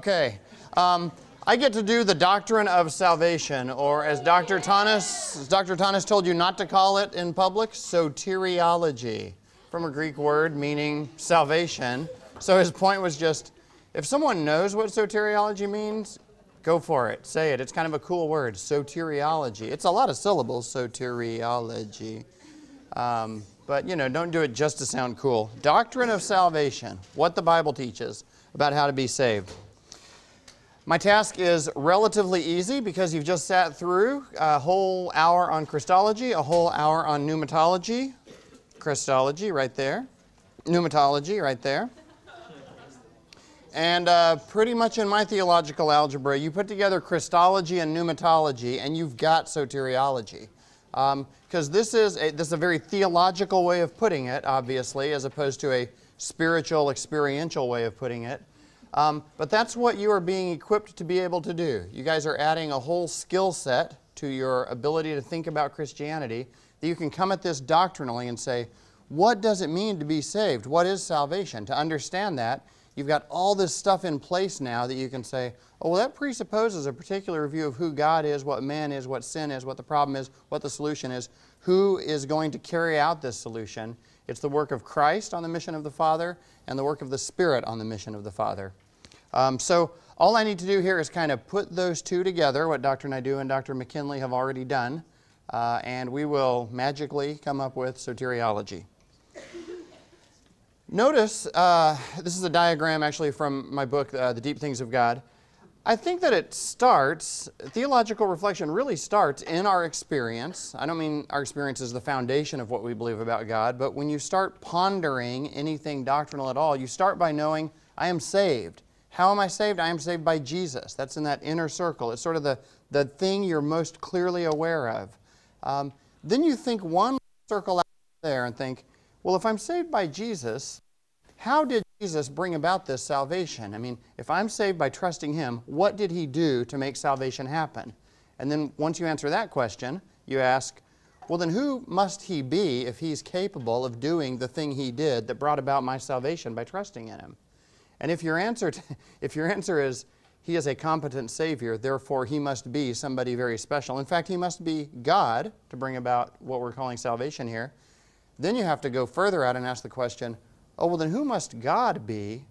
Okay. Um, I get to do the doctrine of salvation, or as Dr. Tanis, Dr. Tanis told you not to call it in public, soteriology, from a Greek word meaning salvation. So his point was just, if someone knows what soteriology means, go for it. Say it. It's kind of a cool word, soteriology. It's a lot of syllables, soteriology. Um, but, you know, don't do it just to sound cool. Doctrine of salvation, what the Bible teaches about how to be saved. My task is relatively easy because you've just sat through a whole hour on Christology, a whole hour on pneumatology, Christology right there, pneumatology right there. And uh, pretty much in my theological algebra, you put together Christology and pneumatology, and you've got soteriology. Because um, this, is this is a very theological way of putting it, obviously, as opposed to a spiritual, experiential way of putting it. Um, but that's what you are being equipped to be able to do. You guys are adding a whole skill set to your ability to think about Christianity that you can come at this doctrinally and say, what does it mean to be saved? What is salvation? To understand that, you've got all this stuff in place now that you can say, oh, well, that presupposes a particular view of who God is, what man is, what sin is, what the problem is, what the solution is, who is going to carry out this solution. It's the work of Christ on the mission of the Father and the work of the Spirit on the mission of the Father. Um, so all I need to do here is kind of put those two together, what Dr. Naidu and Dr. McKinley have already done, uh, and we will magically come up with soteriology. Notice, uh, this is a diagram actually from my book, uh, The Deep Things of God. I think that it starts, theological reflection really starts in our experience. I don't mean our experience is the foundation of what we believe about God, but when you start pondering anything doctrinal at all, you start by knowing, I am saved. How am I saved? I am saved by Jesus. That's in that inner circle. It's sort of the, the thing you're most clearly aware of. Um, then you think one circle out there and think, well, if I'm saved by Jesus, how did Jesus bring about this salvation? I mean, if I'm saved by trusting Him, what did He do to make salvation happen? And then once you answer that question, you ask, well, then who must He be if He's capable of doing the thing He did that brought about my salvation by trusting in Him? And if your answer, to, if your answer is, He is a competent Savior, therefore He must be somebody very special. In fact, He must be God to bring about what we're calling salvation here then you have to go further out and ask the question, oh, well, then who must God be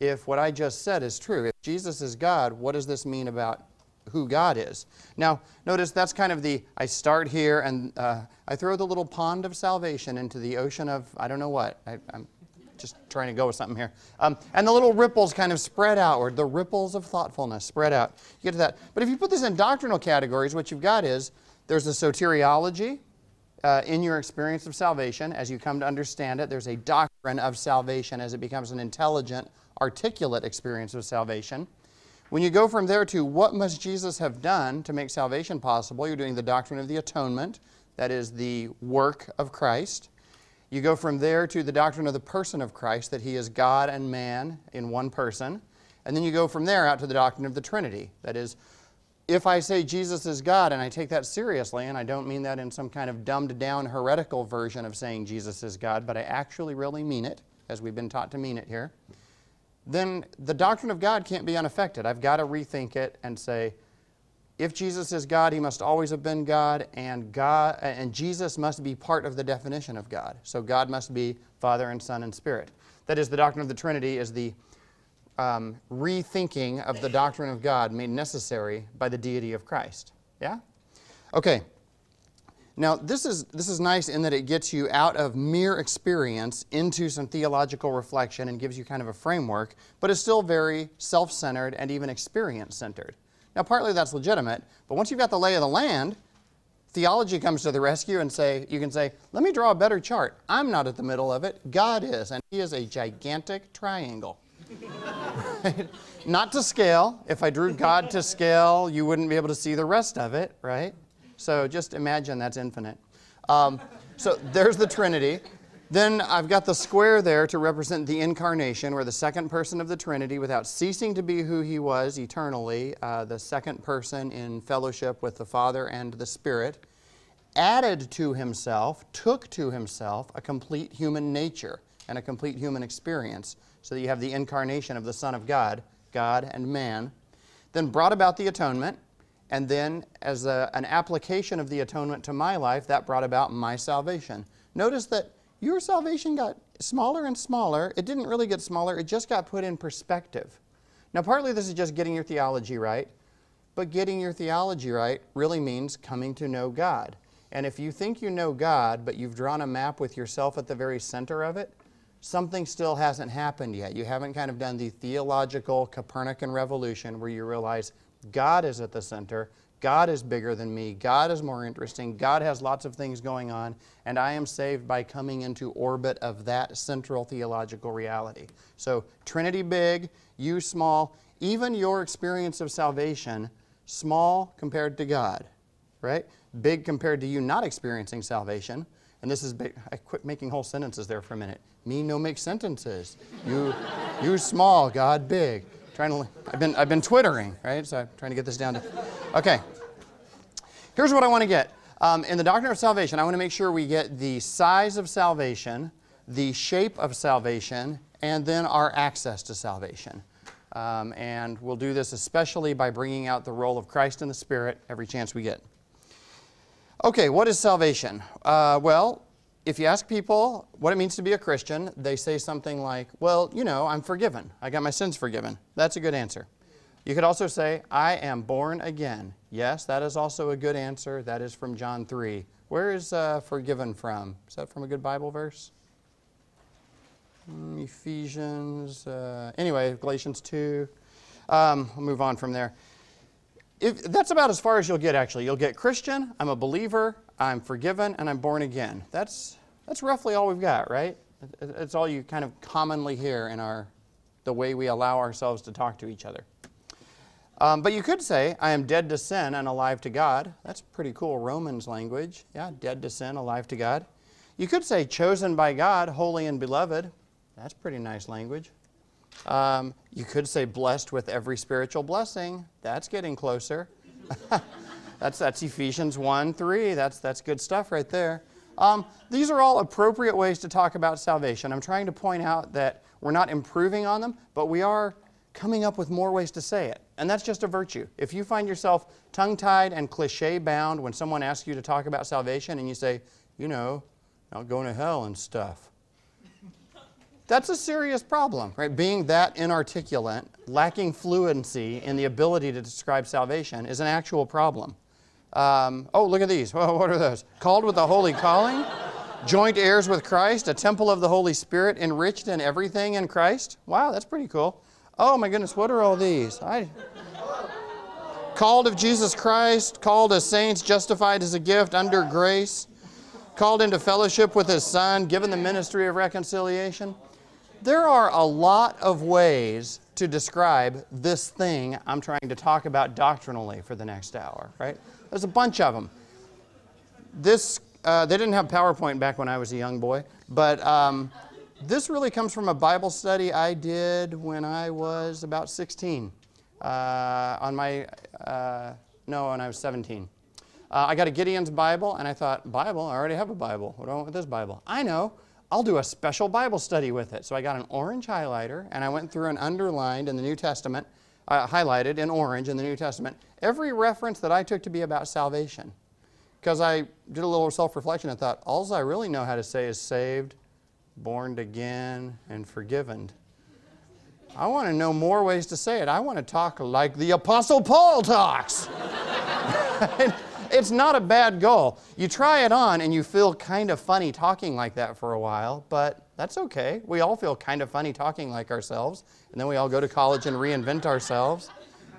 if what I just said is true? If Jesus is God, what does this mean about who God is? Now, notice that's kind of the, I start here and uh, I throw the little pond of salvation into the ocean of, I don't know what. I, am just trying to go with something here. Um, and the little ripples kind of spread outward, the ripples of thoughtfulness spread out. You get to that. But if you put this in doctrinal categories, what you've got is there's a soteriology, uh, in your experience of salvation, as you come to understand it, there's a doctrine of salvation as it becomes an intelligent, articulate experience of salvation. When you go from there to what must Jesus have done to make salvation possible, you're doing the doctrine of the atonement, that is the work of Christ. You go from there to the doctrine of the person of Christ, that he is God and man in one person. And then you go from there out to the doctrine of the Trinity, that is if I say Jesus is God and I take that seriously, and I don't mean that in some kind of dumbed down heretical version of saying Jesus is God, but I actually really mean it, as we've been taught to mean it here, then the doctrine of God can't be unaffected. I've got to rethink it and say, if Jesus is God, he must always have been God, and God and Jesus must be part of the definition of God. So God must be Father and Son and Spirit. That is, the doctrine of the Trinity is the um, rethinking of the doctrine of God made necessary by the deity of Christ. Yeah? Okay. Now, this is, this is nice in that it gets you out of mere experience into some theological reflection and gives you kind of a framework, but it's still very self centered and even experience centered. Now, partly that's legitimate, but once you've got the lay of the land, theology comes to the rescue and say, you can say, let me draw a better chart. I'm not at the middle of it, God is, and He is a gigantic triangle. Right? Not to scale. If I drew God to scale, you wouldn't be able to see the rest of it, right? So just imagine that's infinite. Um, so there's the Trinity. Then I've got the square there to represent the incarnation, where the second person of the Trinity, without ceasing to be who he was eternally, uh, the second person in fellowship with the Father and the Spirit, added to himself, took to himself a complete human nature and a complete human experience so that you have the incarnation of the Son of God God and man, then brought about the atonement, and then as a, an application of the atonement to my life, that brought about my salvation. Notice that your salvation got smaller and smaller. It didn't really get smaller, it just got put in perspective. Now, partly this is just getting your theology right, but getting your theology right really means coming to know God. And if you think you know God, but you've drawn a map with yourself at the very center of it, something still hasn't happened yet. You haven't kind of done the theological Copernican revolution where you realize God is at the center, God is bigger than me, God is more interesting, God has lots of things going on, and I am saved by coming into orbit of that central theological reality. So, Trinity big, you small, even your experience of salvation small compared to God, right? Big compared to you not experiencing salvation. And this is, I quit making whole sentences there for a minute. Me no make sentences. You, you small, God big. Trying to, I've been, I've been twittering, right? So I'm trying to get this down to, okay. Here's what I want to get. Um, in the doctrine of salvation, I want to make sure we get the size of salvation, the shape of salvation, and then our access to salvation. Um, and we'll do this especially by bringing out the role of Christ in the Spirit every chance we get. Okay, what is salvation? Uh, well, if you ask people what it means to be a Christian, they say something like, well, you know, I'm forgiven. I got my sins forgiven. That's a good answer. You could also say, I am born again. Yes, that is also a good answer. That is from John 3. Where is uh, forgiven from? Is that from a good Bible verse? Mm, Ephesians. Uh, anyway, Galatians 2. Um, we'll move on from there if, that's about as far as you'll get, actually. You'll get Christian, I'm a believer, I'm forgiven, and I'm born again. That's, that's roughly all we've got, right? It's all you kind of commonly hear in our, the way we allow ourselves to talk to each other. Um, but you could say, I am dead to sin and alive to God. That's pretty cool Romans language. Yeah, dead to sin, alive to God. You could say, chosen by God, holy and beloved. That's pretty nice language. Um, you could say blessed with every spiritual blessing. That's getting closer. that's, that's Ephesians 1 3. That's, that's good stuff right there. Um, these are all appropriate ways to talk about salvation. I'm trying to point out that we're not improving on them, but we are coming up with more ways to say it. And that's just a virtue. If you find yourself tongue tied and cliche bound when someone asks you to talk about salvation and you say, you know, not going to hell and stuff, that's a serious problem, right? Being that inarticulate, lacking fluency in the ability to describe salvation is an actual problem. Um, oh, look at these. What are those? Called with a holy calling, joint heirs with Christ, a temple of the Holy Spirit, enriched in everything in Christ. Wow, that's pretty cool. Oh my goodness, what are all these? I, called of Jesus Christ, called as saints, justified as a gift under grace, called into fellowship with His Son, given the ministry of reconciliation. There are a lot of ways to describe this thing I'm trying to talk about doctrinally for the next hour, right? There's a bunch of them. This, uh, they didn't have PowerPoint back when I was a young boy, but um, this really comes from a Bible study I did when I was about 16. Uh, on my, uh, no, when I was 17. Uh, I got a Gideon's Bible, and I thought, Bible? I already have a Bible. What do I want with this Bible? I know. I'll do a special Bible study with it. So I got an orange highlighter and I went through and underlined in the New Testament, uh, highlighted in orange in the New Testament, every reference that I took to be about salvation. Because I did a little self reflection and thought, all I really know how to say is saved, born again, and forgiven. I want to know more ways to say it. I want to talk like the Apostle Paul talks. it's not a bad goal. You try it on and you feel kind of funny talking like that for a while, but that's okay. We all feel kind of funny talking like ourselves, and then we all go to college and reinvent ourselves,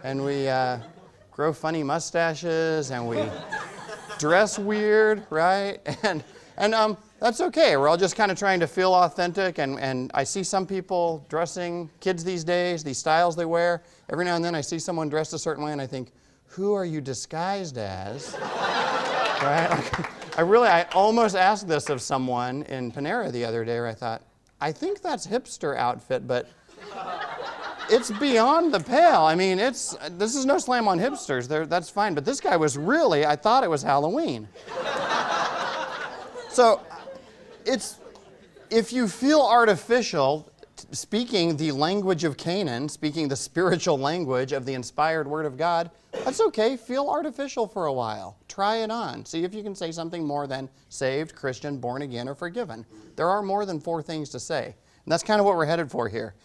and we uh, grow funny mustaches, and we dress weird, right? And, and um, that's okay. We're all just kind of trying to feel authentic, and, and I see some people dressing, kids these days, these styles they wear. Every now and then I see someone dressed a certain way, and I think, who are you disguised as? right? I really, I almost asked this of someone in Panera the other day where I thought, I think that's hipster outfit, but it's beyond the pale. I mean, it's, this is no slam on hipsters, They're, that's fine, but this guy was really, I thought it was Halloween. so it's, if you feel artificial, speaking the language of Canaan, speaking the spiritual language of the inspired Word of God, that's okay. Feel artificial for a while. Try it on. See if you can say something more than saved, Christian, born again, or forgiven. There are more than four things to say. And that's kind of what we're headed for here.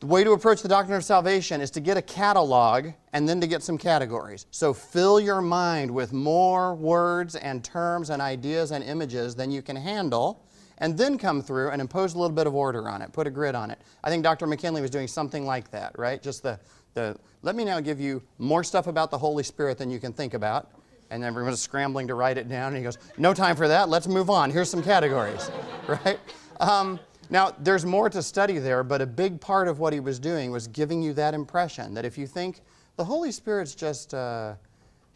The way to approach the doctrine of salvation is to get a catalog and then to get some categories. So fill your mind with more words and terms and ideas and images than you can handle and then come through and impose a little bit of order on it, put a grid on it. I think Dr. McKinley was doing something like that, right? Just the, the let me now give you more stuff about the Holy Spirit than you can think about. And everyone's scrambling to write it down, and he goes, No time for that, let's move on. Here's some categories, right? Um, now, there's more to study there, but a big part of what he was doing was giving you that impression that if you think the Holy Spirit's just, uh,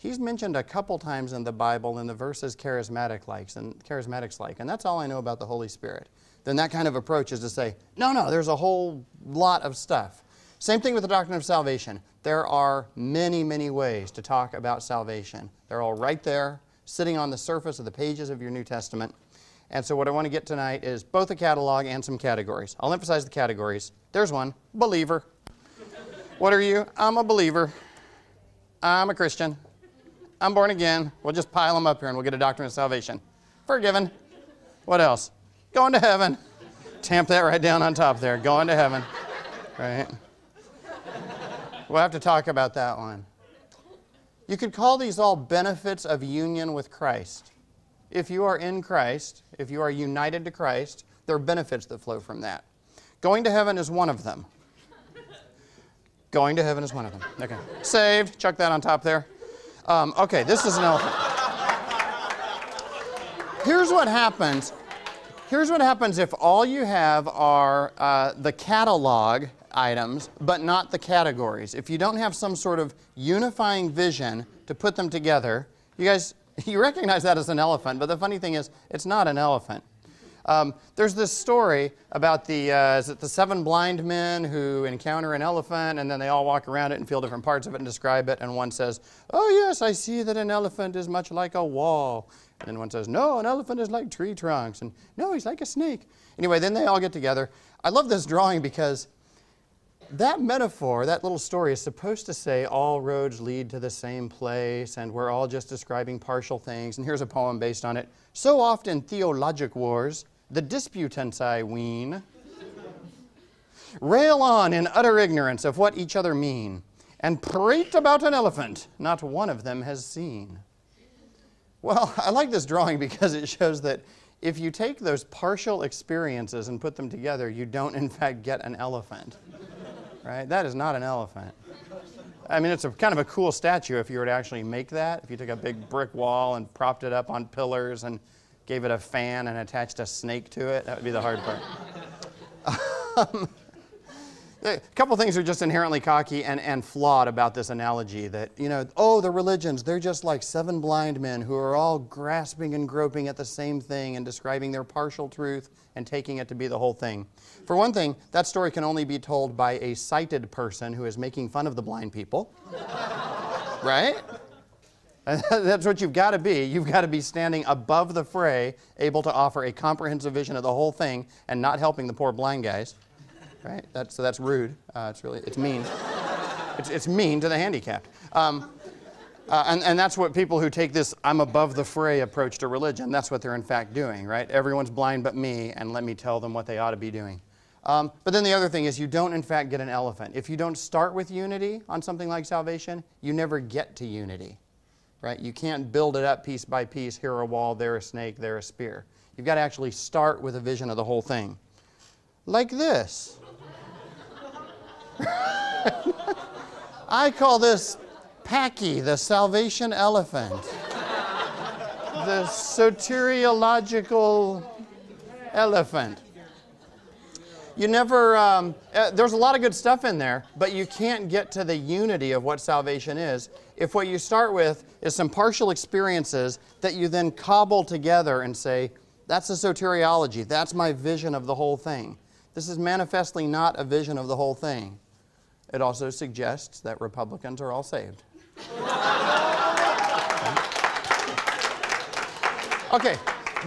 He's mentioned a couple times in the Bible in the verses charismatic likes and charismatics like, and that's all I know about the Holy Spirit. Then that kind of approach is to say, no, no, there's a whole lot of stuff. Same thing with the doctrine of salvation. There are many, many ways to talk about salvation. They're all right there, sitting on the surface of the pages of your New Testament. And so, what I want to get tonight is both a catalog and some categories. I'll emphasize the categories. There's one believer. what are you? I'm a believer. I'm a Christian. I'm born again. We'll just pile them up here and we'll get a doctrine of salvation. Forgiven. What else? Going to heaven. Tamp that right down on top there. Going to heaven. Right? We'll have to talk about that one. You could call these all benefits of union with Christ. If you are in Christ, if you are united to Christ, there are benefits that flow from that. Going to heaven is one of them. Going to heaven is one of them. Okay. Saved. Chuck that on top there. Um, okay, this is an elephant. Here's what happens. Here's what happens if all you have are uh, the catalog items, but not the categories. If you don't have some sort of unifying vision to put them together, you guys, you recognize that as an elephant, but the funny thing is, it's not an elephant. Um, there's this story about the, uh, is it the seven blind men who encounter an elephant and then they all walk around it and feel different parts of it and describe it. And one says, Oh, yes, I see that an elephant is much like a wall. And then one says, No, an elephant is like tree trunks. And no, he's like a snake. Anyway, then they all get together. I love this drawing because that metaphor, that little story, is supposed to say all roads lead to the same place and we're all just describing partial things. And here's a poem based on it. So often, theologic wars the disputants, I ween, rail on in utter ignorance of what each other mean, and prate about an elephant not one of them has seen. Well, I like this drawing because it shows that if you take those partial experiences and put them together, you don't in fact get an elephant. Right? That is not an elephant. I mean, it's a kind of a cool statue if you were to actually make that. If you took a big brick wall and propped it up on pillars and gave it a fan and attached a snake to it, that would be the hard part. um, a couple things are just inherently cocky and, and flawed about this analogy that, you know, oh, the religions, they're just like seven blind men who are all grasping and groping at the same thing and describing their partial truth and taking it to be the whole thing. For one thing, that story can only be told by a sighted person who is making fun of the blind people. right? That's what you've got to be. You've got to be standing above the fray, able to offer a comprehensive vision of the whole thing and not helping the poor blind guys. Right? That's, so that's rude. Uh, it's really, it's mean. It's, it's mean to the handicapped. Um, uh, and, and that's what people who take this I'm above the fray approach to religion, that's what they're in fact doing, right? Everyone's blind but me, and let me tell them what they ought to be doing. Um, but then the other thing is, you don't in fact get an elephant. If you don't start with unity on something like salvation, you never get to unity right? You can't build it up piece by piece, here a wall, there a snake, there a spear. You've got to actually start with a vision of the whole thing. Like this. I call this Packy, the salvation elephant. the soteriological elephant. You never, um, uh, there's a lot of good stuff in there, but you can't get to the unity of what salvation is if what you start with is some partial experiences that you then cobble together and say, that's a soteriology, that's my vision of the whole thing. This is manifestly not a vision of the whole thing. It also suggests that Republicans are all saved. okay,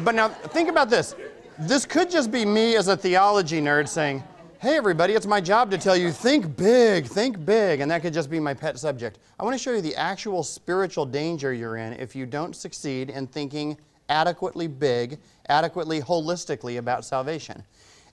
but now think about this. this could just be me as a theology nerd saying, hey, everybody, it's my job to tell you, think big, think big. And that could just be my pet subject. I want to show you the actual spiritual danger you're in if you don't succeed in thinking adequately big, adequately holistically about salvation.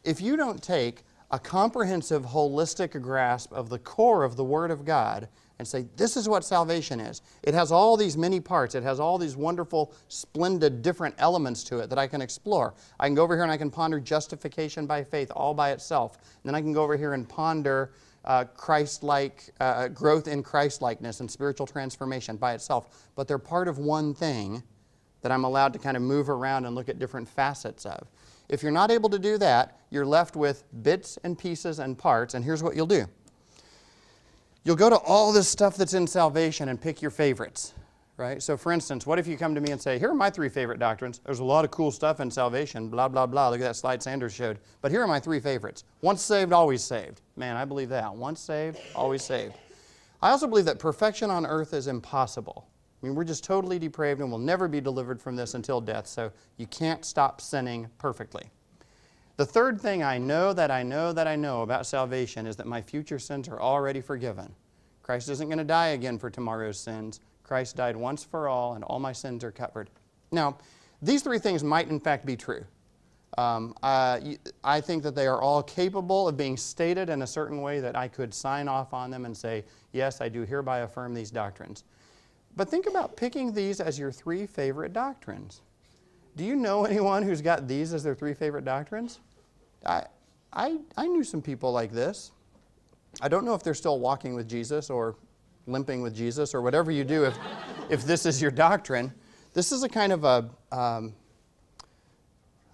If you don't take a comprehensive, holistic grasp of the core of the Word of God and say, this is what salvation is. It has all these many parts. It has all these wonderful, splendid, different elements to it that I can explore. I can go over here and I can ponder justification by faith all by itself. And then I can go over here and ponder uh, Christ-like, uh, growth in Christ-likeness and spiritual transformation by itself. But they're part of one thing that I'm allowed to kind of move around and look at different facets of. If you're not able to do that, you're left with bits and pieces and parts, and here's what you'll do. You'll go to all this stuff that's in salvation and pick your favorites, right? So, for instance, what if you come to me and say, Here are my three favorite doctrines. There's a lot of cool stuff in salvation, blah, blah, blah. Look at that slide Sanders showed. But here are my three favorites. Once saved, always saved. Man, I believe that. Once saved, always saved. I also believe that perfection on earth is impossible. I mean, we're just totally depraved and will never be delivered from this until death, so you can't stop sinning perfectly. The third thing I know that I know that I know about salvation is that my future sins are already forgiven. Christ isn't going to die again for tomorrow's sins. Christ died once for all, and all my sins are covered. Now, these three things might in fact be true. Um, I, I think that they are all capable of being stated in a certain way that I could sign off on them and say, yes, I do hereby affirm these doctrines. But think about picking these as your three favorite doctrines. Do you know anyone who's got these as their three favorite doctrines? I, I, I knew some people like this. I don't know if they're still walking with Jesus or limping with Jesus or whatever you do if, if this is your doctrine. This is a kind of a, um,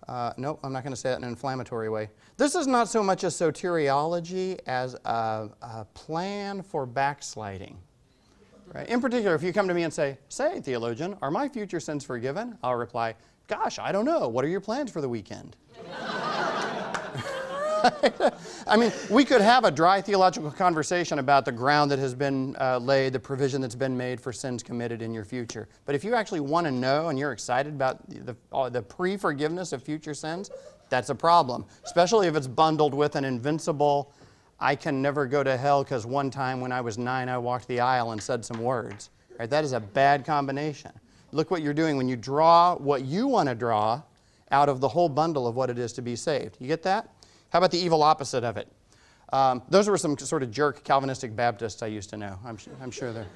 uh, nope, I'm not going to say that in an inflammatory way. This is not so much a soteriology as a, a plan for backsliding. Right? In particular, if you come to me and say, Say, theologian, are my future sins forgiven? I'll reply, Gosh, I don't know. What are your plans for the weekend? I mean, we could have a dry theological conversation about the ground that has been uh, laid, the provision that's been made for sins committed in your future. But if you actually want to know and you're excited about the, uh, the pre forgiveness of future sins, that's a problem, especially if it's bundled with an invincible, I can never go to hell because one time when I was nine, I walked the aisle and said some words. Right? That is a bad combination. Look what you're doing when you draw what you want to draw out of the whole bundle of what it is to be saved. You get that? How about the evil opposite of it? Um, those were some sort of jerk Calvinistic Baptists I used to know. I'm, I'm sure they're,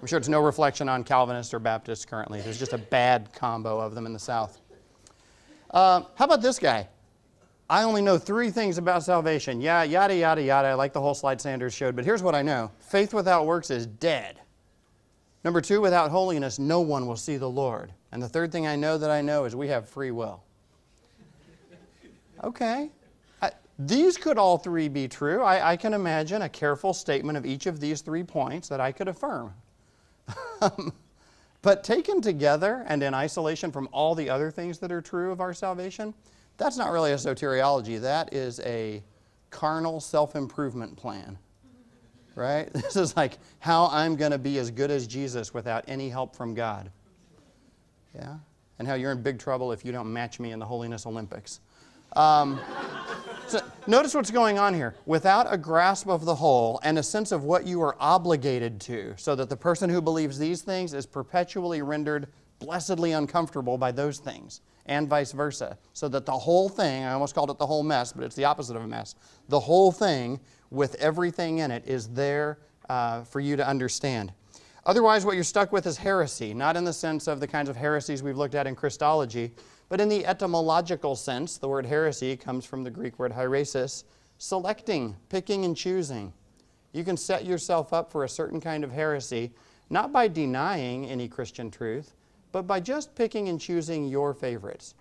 I'm sure it's no reflection on Calvinists or Baptists currently. There's just a bad combo of them in the South. Uh, how about this guy? I only know three things about salvation. Yeah, yada, yada, yada. I like the whole slide Sanders showed, but here's what I know faith without works is dead. Number two, without holiness, no one will see the Lord. And the third thing I know that I know is we have free will. Okay. I, these could all three be true. I, I, can imagine a careful statement of each of these three points that I could affirm. but taken together and in isolation from all the other things that are true of our salvation, that's not really a soteriology. That is a carnal self improvement plan. Right? This is like how I'm going to be as good as Jesus without any help from God. Yeah? And how you're in big trouble if you don't match me in the Holiness Olympics. Um, so notice what's going on here. Without a grasp of the whole and a sense of what you are obligated to, so that the person who believes these things is perpetually rendered blessedly uncomfortable by those things and vice versa. So that the whole thing, I almost called it the whole mess, but it's the opposite of a mess. The whole thing with everything in it is there uh, for you to understand. Otherwise, what you're stuck with is heresy, not in the sense of the kinds of heresies we've looked at in Christology, but in the etymological sense. The word heresy comes from the Greek word hairesis, selecting, picking, and choosing. You can set yourself up for a certain kind of heresy, not by denying any Christian truth, but by just picking and choosing your favorites.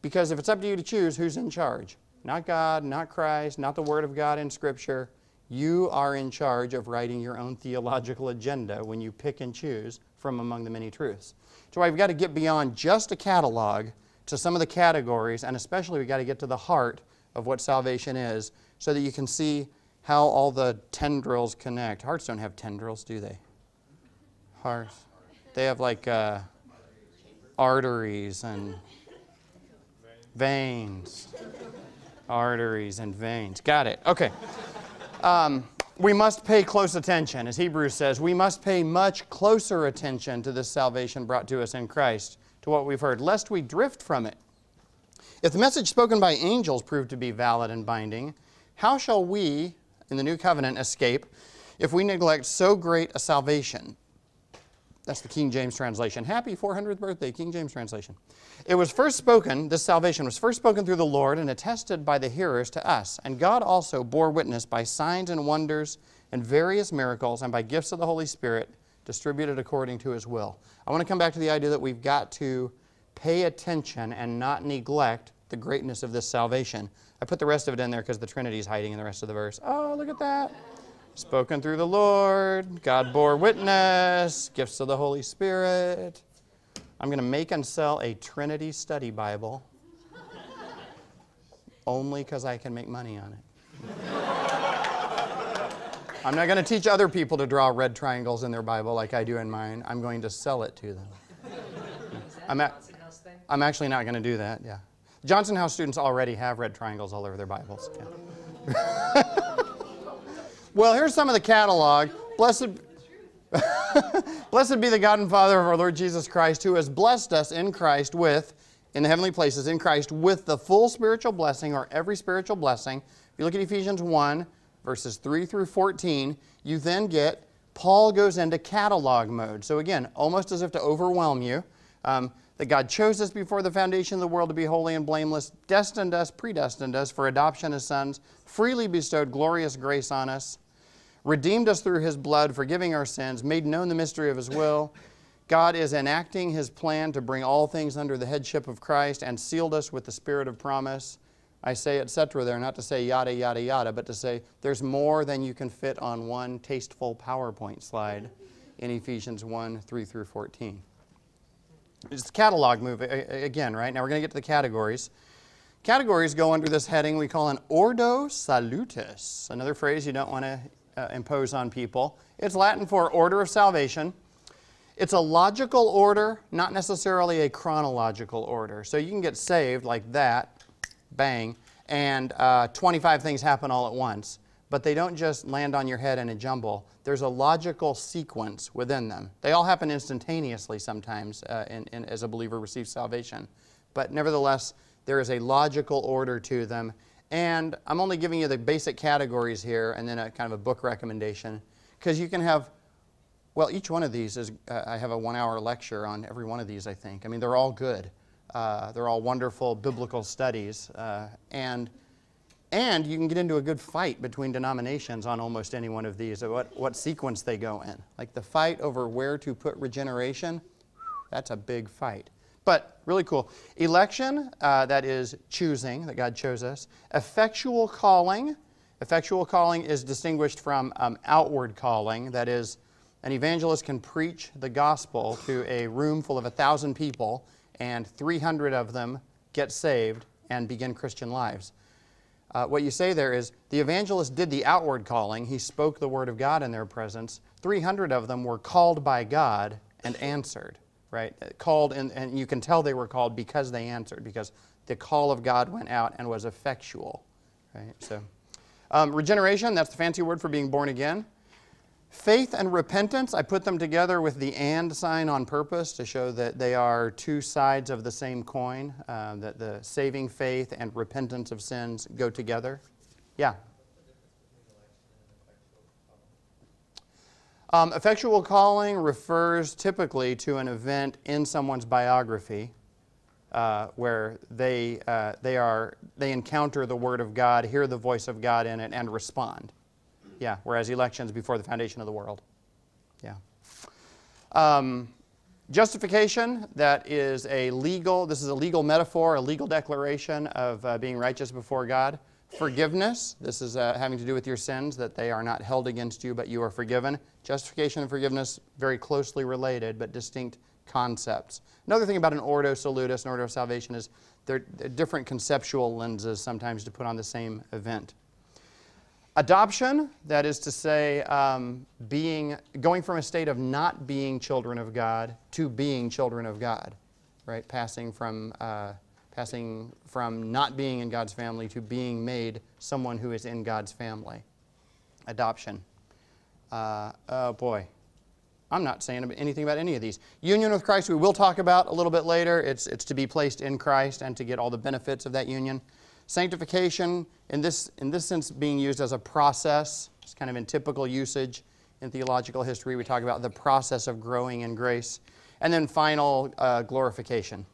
Because if it's up to you to choose, who's in charge? Not God, not Christ, not the Word of God in Scripture. You are in charge of writing your own theological agenda when you pick and choose from among the many truths. So we've got to get beyond just a catalog to some of the categories, and especially we've got to get to the heart of what salvation is so that you can see how all the tendrils connect. Hearts don't have tendrils, do they? Hearts. They have like. Uh, arteries and Veins. Arteries and veins. Got it. Okay. Um, we must pay close attention. As Hebrews says, we must pay much closer attention to this salvation brought to us in Christ, to what we've heard, lest we drift from it. If the message spoken by angels proved to be valid and binding, how shall we, in the new covenant, escape if we neglect so great a salvation? That's the King James translation. Happy 400th birthday, King James translation. It was first spoken, this salvation was first spoken through the Lord and attested by the hearers to us. And God also bore witness by signs and wonders and various miracles and by gifts of the Holy Spirit distributed according to his will. I want to come back to the idea that we've got to pay attention and not neglect the greatness of this salvation. I put the rest of it in there because the Trinity is hiding in the rest of the verse. Oh, look at that. Spoken through the Lord, God bore witness, gifts of the Holy Spirit. I'm going to make and sell a Trinity study Bible only because I can make money on it. I'm not going to teach other people to draw red triangles in their Bible like I do in mine. I'm going to sell it to them. I'm, a, I'm actually not going to do that, yeah. Johnson House students already have red triangles all over their Bibles. Yeah. well, here's some of the catalog. Blessed, Blessed be the God and Father of our Lord Jesus Christ, who has blessed us in Christ with, in the heavenly places, in Christ, with the full spiritual blessing or every spiritual blessing. If you look at Ephesians 1, verses 3 through 14, you then get Paul goes into catalog mode. So, again, almost as if to overwhelm you. Um, that God chose us before the foundation of the world to be holy and blameless, destined us, predestined us for adoption as sons, freely bestowed glorious grace on us, redeemed us through his blood, forgiving our sins, made known the mystery of his will. God is enacting his plan to bring all things under the headship of Christ and sealed us with the spirit of promise. I say etc. there, not to say yada, yada, yada, but to say there's more than you can fit on one tasteful PowerPoint slide in Ephesians 1 3 through 14. It's the catalog move again, right? Now we're going to get to the categories. Categories go under this heading we call an ordo salutis, another phrase you don't want to uh, impose on people. It's Latin for order of salvation. It's a logical order, not necessarily a chronological order. So you can get saved like that, bang, and uh, 25 things happen all at once. But they don't just land on your head in a jumble. There's a logical sequence within them. They all happen instantaneously sometimes uh, in, in, as a believer receives salvation. But nevertheless, there is a logical order to them. And I'm only giving you the basic categories here and then a kind of a book recommendation. Because you can have, well, each one of these is, uh, I have a one hour lecture on every one of these, I think. I mean, they're all good. Uh, they're all wonderful biblical studies. Uh, and and you can get into a good fight between denominations on almost any one of these, what, what sequence they go in. Like the fight over where to put regeneration, that's a big fight. But really cool. Election, uh, that is choosing, that God chose us. Effectual calling. Effectual calling is distinguished from um, outward calling, that is, an evangelist can preach the gospel to a room full of a thousand people, and 300 of them get saved and begin Christian lives. Uh, what you say there is the evangelist did the outward calling. He spoke the word of God in their presence. 300 of them were called by God and answered, right? Uh, called, and, and you can tell they were called because they answered, because the call of God went out and was effectual, right? So, um, regeneration, that's the fancy word for being born again. Faith and repentance, I put them together with the and sign on purpose to show that they are two sides of the same coin, uh, that the saving faith and repentance of sins go together. Yeah. Um, effectual calling refers typically to an event in someone's biography uh, where they, uh, they, are, they encounter the Word of God, hear the voice of God in it, and respond. Yeah, whereas elections before the foundation of the world. Yeah. Um, justification, that is a legal, this is a legal metaphor, a legal declaration of uh, being righteous before God. Forgiveness, this is uh, having to do with your sins, that they are not held against you, but you are forgiven. Justification and forgiveness, very closely related, but distinct concepts. Another thing about an ordo salutis, an order of salvation, is they're different conceptual lenses sometimes to put on the same event. Adoption, that is to say, um, being, going from a state of not being children of God to being children of God, right? Passing from, uh, passing from not being in God's family to being made someone who is in God's family. Adoption. Uh, oh boy, I'm not saying anything about any of these. Union with Christ, we will talk about a little bit later. It's, it's to be placed in Christ and to get all the benefits of that union. Sanctification, in this, in this sense, being used as a process, it's kind of in typical usage in theological history. We talk about the process of growing in grace. And then final, uh, glorification.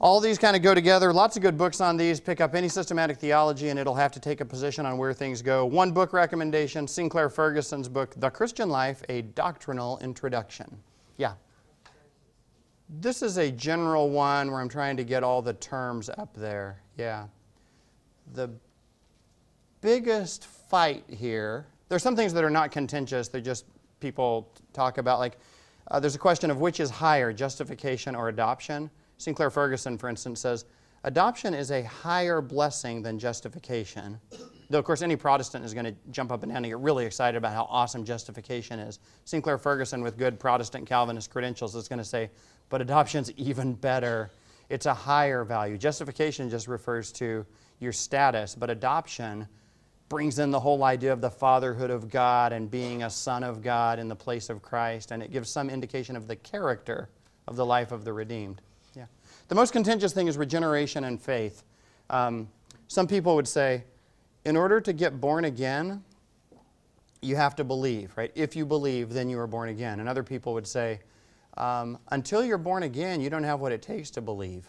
All these kind of go together. Lots of good books on these. Pick up any systematic theology, and it'll have to take a position on where things go. One book recommendation Sinclair Ferguson's book, The Christian Life A Doctrinal Introduction. Yeah. This is a general one where I'm trying to get all the terms up there. Yeah. The biggest fight here, there's some things that are not contentious, they're just people talk about. Like, uh, there's a question of which is higher, justification or adoption. Sinclair Ferguson, for instance, says adoption is a higher blessing than justification. Though, of course, any Protestant is going to jump up and down and get really excited about how awesome justification is. Sinclair Ferguson, with good Protestant Calvinist credentials, is going to say, but adoption's even better. It's a higher value. Justification just refers to your status, but adoption brings in the whole idea of the fatherhood of God and being a son of God in the place of Christ, and it gives some indication of the character of the life of the redeemed. The most contentious thing is regeneration and faith. Um, some people would say, in order to get born again, you have to believe, right? If you believe, then you are born again. And other people would say, um, until you're born again, you don't have what it takes to believe,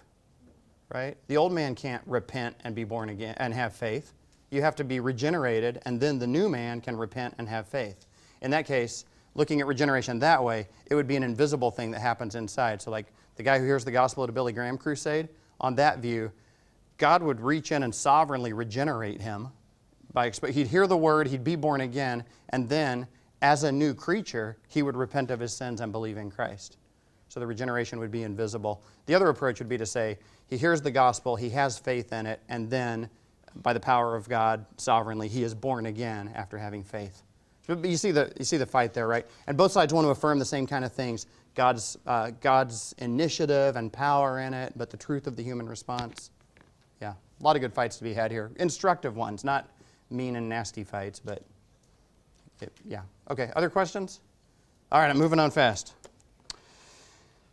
right? The old man can't repent and be born again and have faith. You have to be regenerated, and then the new man can repent and have faith. In that case, looking at regeneration that way, it would be an invisible thing that happens inside. So, like the guy who hears the gospel at a Billy Graham crusade, on that view, God would reach in and sovereignly regenerate him. By, he'd hear the word, he'd be born again, and then, as a new creature, he would repent of his sins and believe in Christ. So the regeneration would be invisible. The other approach would be to say, he hears the gospel, he has faith in it, and then, by the power of God sovereignly, he is born again after having faith. But you see the, you see the fight there, right? And both sides want to affirm the same kind of things. God's, uh, God's initiative and power in it, but the truth of the human response. Yeah, a lot of good fights to be had here. Instructive ones, not mean and nasty fights, but it, yeah. Okay, other questions? All right, I'm moving on fast.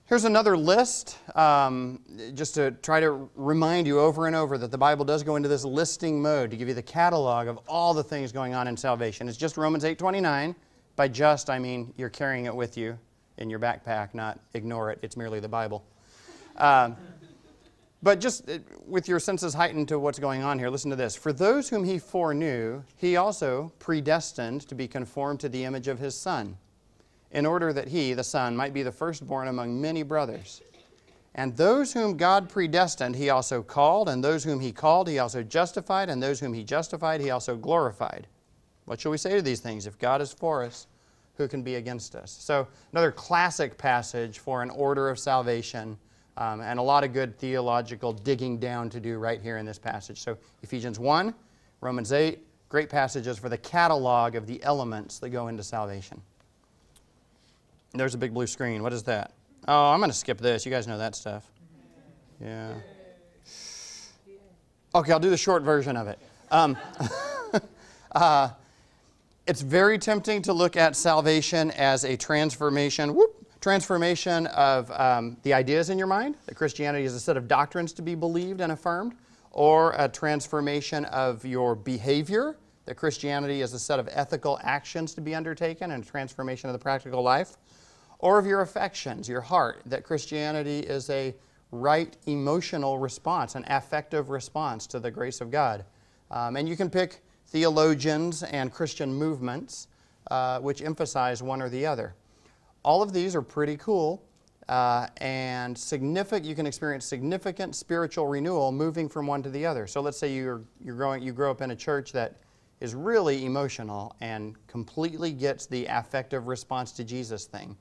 Here's another list, um, just to try to remind you over and over that the Bible does go into this listing mode to give you the catalog of all the things going on in salvation. It's just Romans 8:29. By just, I mean you're carrying it with you in your backpack, not ignore it. It's merely the Bible. Um, but just uh, with your senses heightened to what's going on here, listen to this. For those whom he foreknew, he also predestined to be conformed to the image of his Son, in order that he, the Son, might be the firstborn among many brothers. And those whom God predestined, he also called, and those whom he called, he also justified, and those whom he justified, he also glorified. What shall we say to these things? If God is for us, who can be against us? So, another classic passage for an order of salvation, um, and a lot of good theological digging down to do right here in this passage. So, Ephesians 1, Romans 8, great passages for the catalog of the elements that go into salvation. There's a big blue screen. What is that? Oh, I'm going to skip this. You guys know that stuff. Yeah. Okay, I'll do the short version of it. Um, uh, it's very tempting to look at salvation as a transformation, whoop, transformation of um, the ideas in your mind, that Christianity is a set of doctrines to be believed and affirmed, or a transformation of your behavior, that Christianity is a set of ethical actions to be undertaken and a transformation of the practical life, or of your affections, your heart, that Christianity is a right emotional response, an affective response to the grace of God. Um, and you can pick theologians and Christian movements uh, which emphasize one or the other. All of these are pretty cool uh, and significant. You can experience significant spiritual renewal moving from one to the other. So let's say you're, you're growing, you grow up in a church that is really emotional and completely gets the affective response to Jesus thing.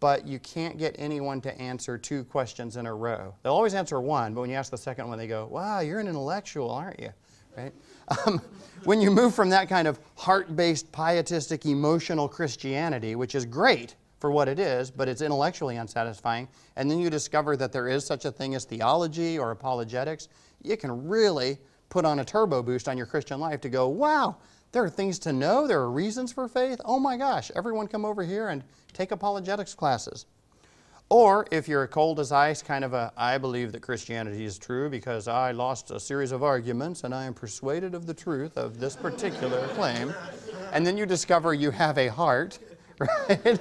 But you can't get anyone to answer two questions in a row. They'll always answer one, but when you ask the second one, they go, Wow, you're an intellectual, aren't you? Right? Um, when you move from that kind of heart based, pietistic, emotional Christianity, which is great, for what it is, but it's intellectually unsatisfying, and then you discover that there is such a thing as theology or apologetics, you can really put on a turbo boost on your Christian life to go, wow, there are things to know, there are reasons for faith. Oh my gosh, everyone come over here and take apologetics classes. Or if you're cold as ice, kind of a, I believe that Christianity is true because I lost a series of arguments and I am persuaded of the truth of this particular claim. And then you discover you have a heart, right?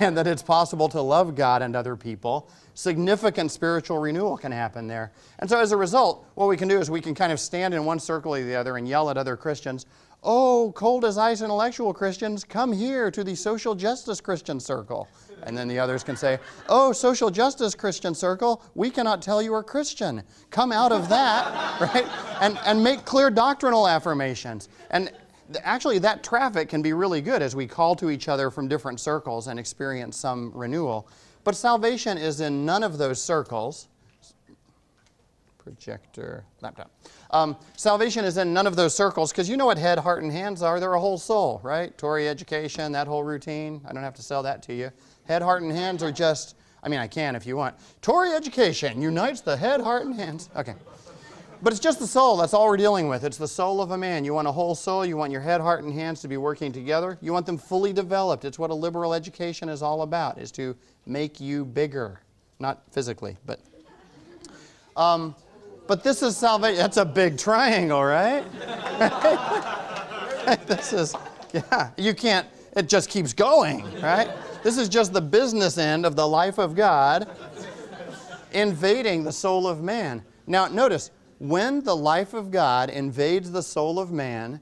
and that it's possible to love God and other people. Significant spiritual renewal can happen there. And so as a result, what we can do is we can kind of stand in one circle or the other and yell at other Christians, Oh, cold as ice intellectual Christians, come here to the social justice Christian circle. And then the others can say, Oh, social justice Christian circle, we cannot tell you are Christian. Come out of that, right? And, and make clear doctrinal affirmations. And actually, that traffic can be really good as we call to each other from different circles and experience some renewal. But salvation is in none of those circles. Projector, laptop. Um, salvation is in none of those circles because you know what head, heart, and hands are. They're a whole soul, right? Torrey education, that whole routine. I don't have to sell that to you. Head, heart, and hands are just, I mean, I can if you want. Torrey education unites the head, heart, and hands. Okay. But it's just the soul. That's all we're dealing with. It's the soul of a man. You want a whole soul. You want your head, heart, and hands to be working together. You want them fully developed. It's what a liberal education is all about, is to make you bigger. Not physically, but. Um, but this is salvation. That's a big triangle, right? this is, yeah, you can't, it just keeps going, right? This is just the business end of the life of God invading the soul of man. Now, notice, when the life of God invades the soul of man,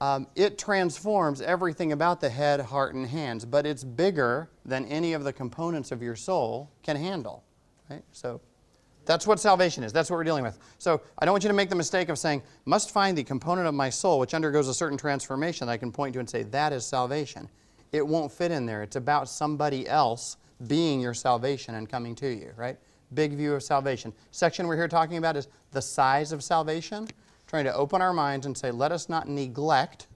um, it transforms everything about the head, heart, and hands, but it's bigger than any of the components of your soul can handle. Right? So that's what salvation is. That's what we're dealing with. So I don't want you to make the mistake of saying, must find the component of my soul which undergoes a certain transformation that I can point to and say, that is salvation it won't fit in there. It's about somebody else being your salvation and coming to you, right? Big view of salvation. Section we're here talking about is the size of salvation, trying to open our minds and say, let us not neglect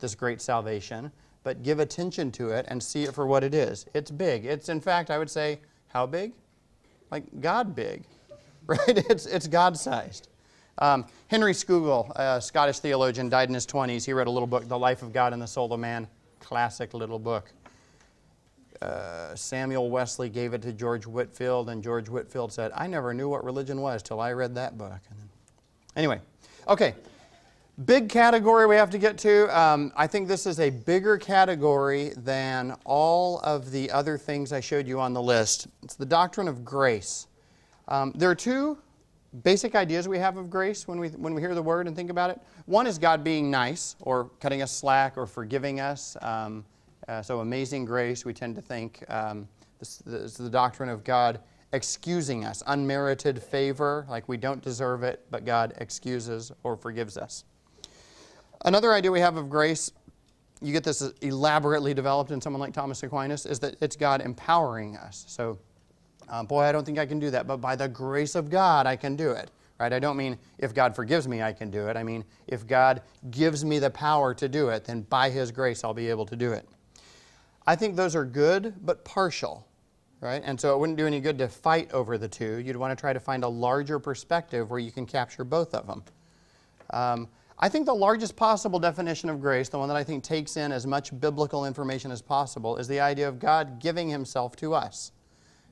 this great salvation, but give attention to it and see it for what it is. It's big. It's, in fact, I would say, how big? Like God big, right? It's, it's God sized. Um, Henry Scougal, a Scottish theologian, died in his 20s. He wrote a little book, The Life of God and the Soul of Man classic little book. Uh, Samuel Wesley gave it to George Whitefield, and George Whitefield said, I never knew what religion was till I read that book. Anyway, okay. Big category we have to get to. Um, I think this is a bigger category than all of the other things I showed you on the list. It's the doctrine of grace. Um, there are two basic ideas we have of grace when we, when we hear the word and think about it. One is God being nice or cutting us slack or forgiving us. Um, uh, so, amazing grace, we tend to think um, this, this is the doctrine of God excusing us, unmerited favor, like we don't deserve it, but God excuses or forgives us. Another idea we have of grace, you get this elaborately developed in someone like Thomas Aquinas, is that it's God empowering us. So, uh, boy, I don't think I can do that, but by the grace of God, I can do it. Right? I don't mean if God forgives me, I can do it. I mean, if God gives me the power to do it, then by His grace, I'll be able to do it. I think those are good, but partial. Right? And so it wouldn't do any good to fight over the two. You'd want to try to find a larger perspective where you can capture both of them. Um, I think the largest possible definition of grace, the one that I think takes in as much biblical information as possible, is the idea of God giving Himself to us.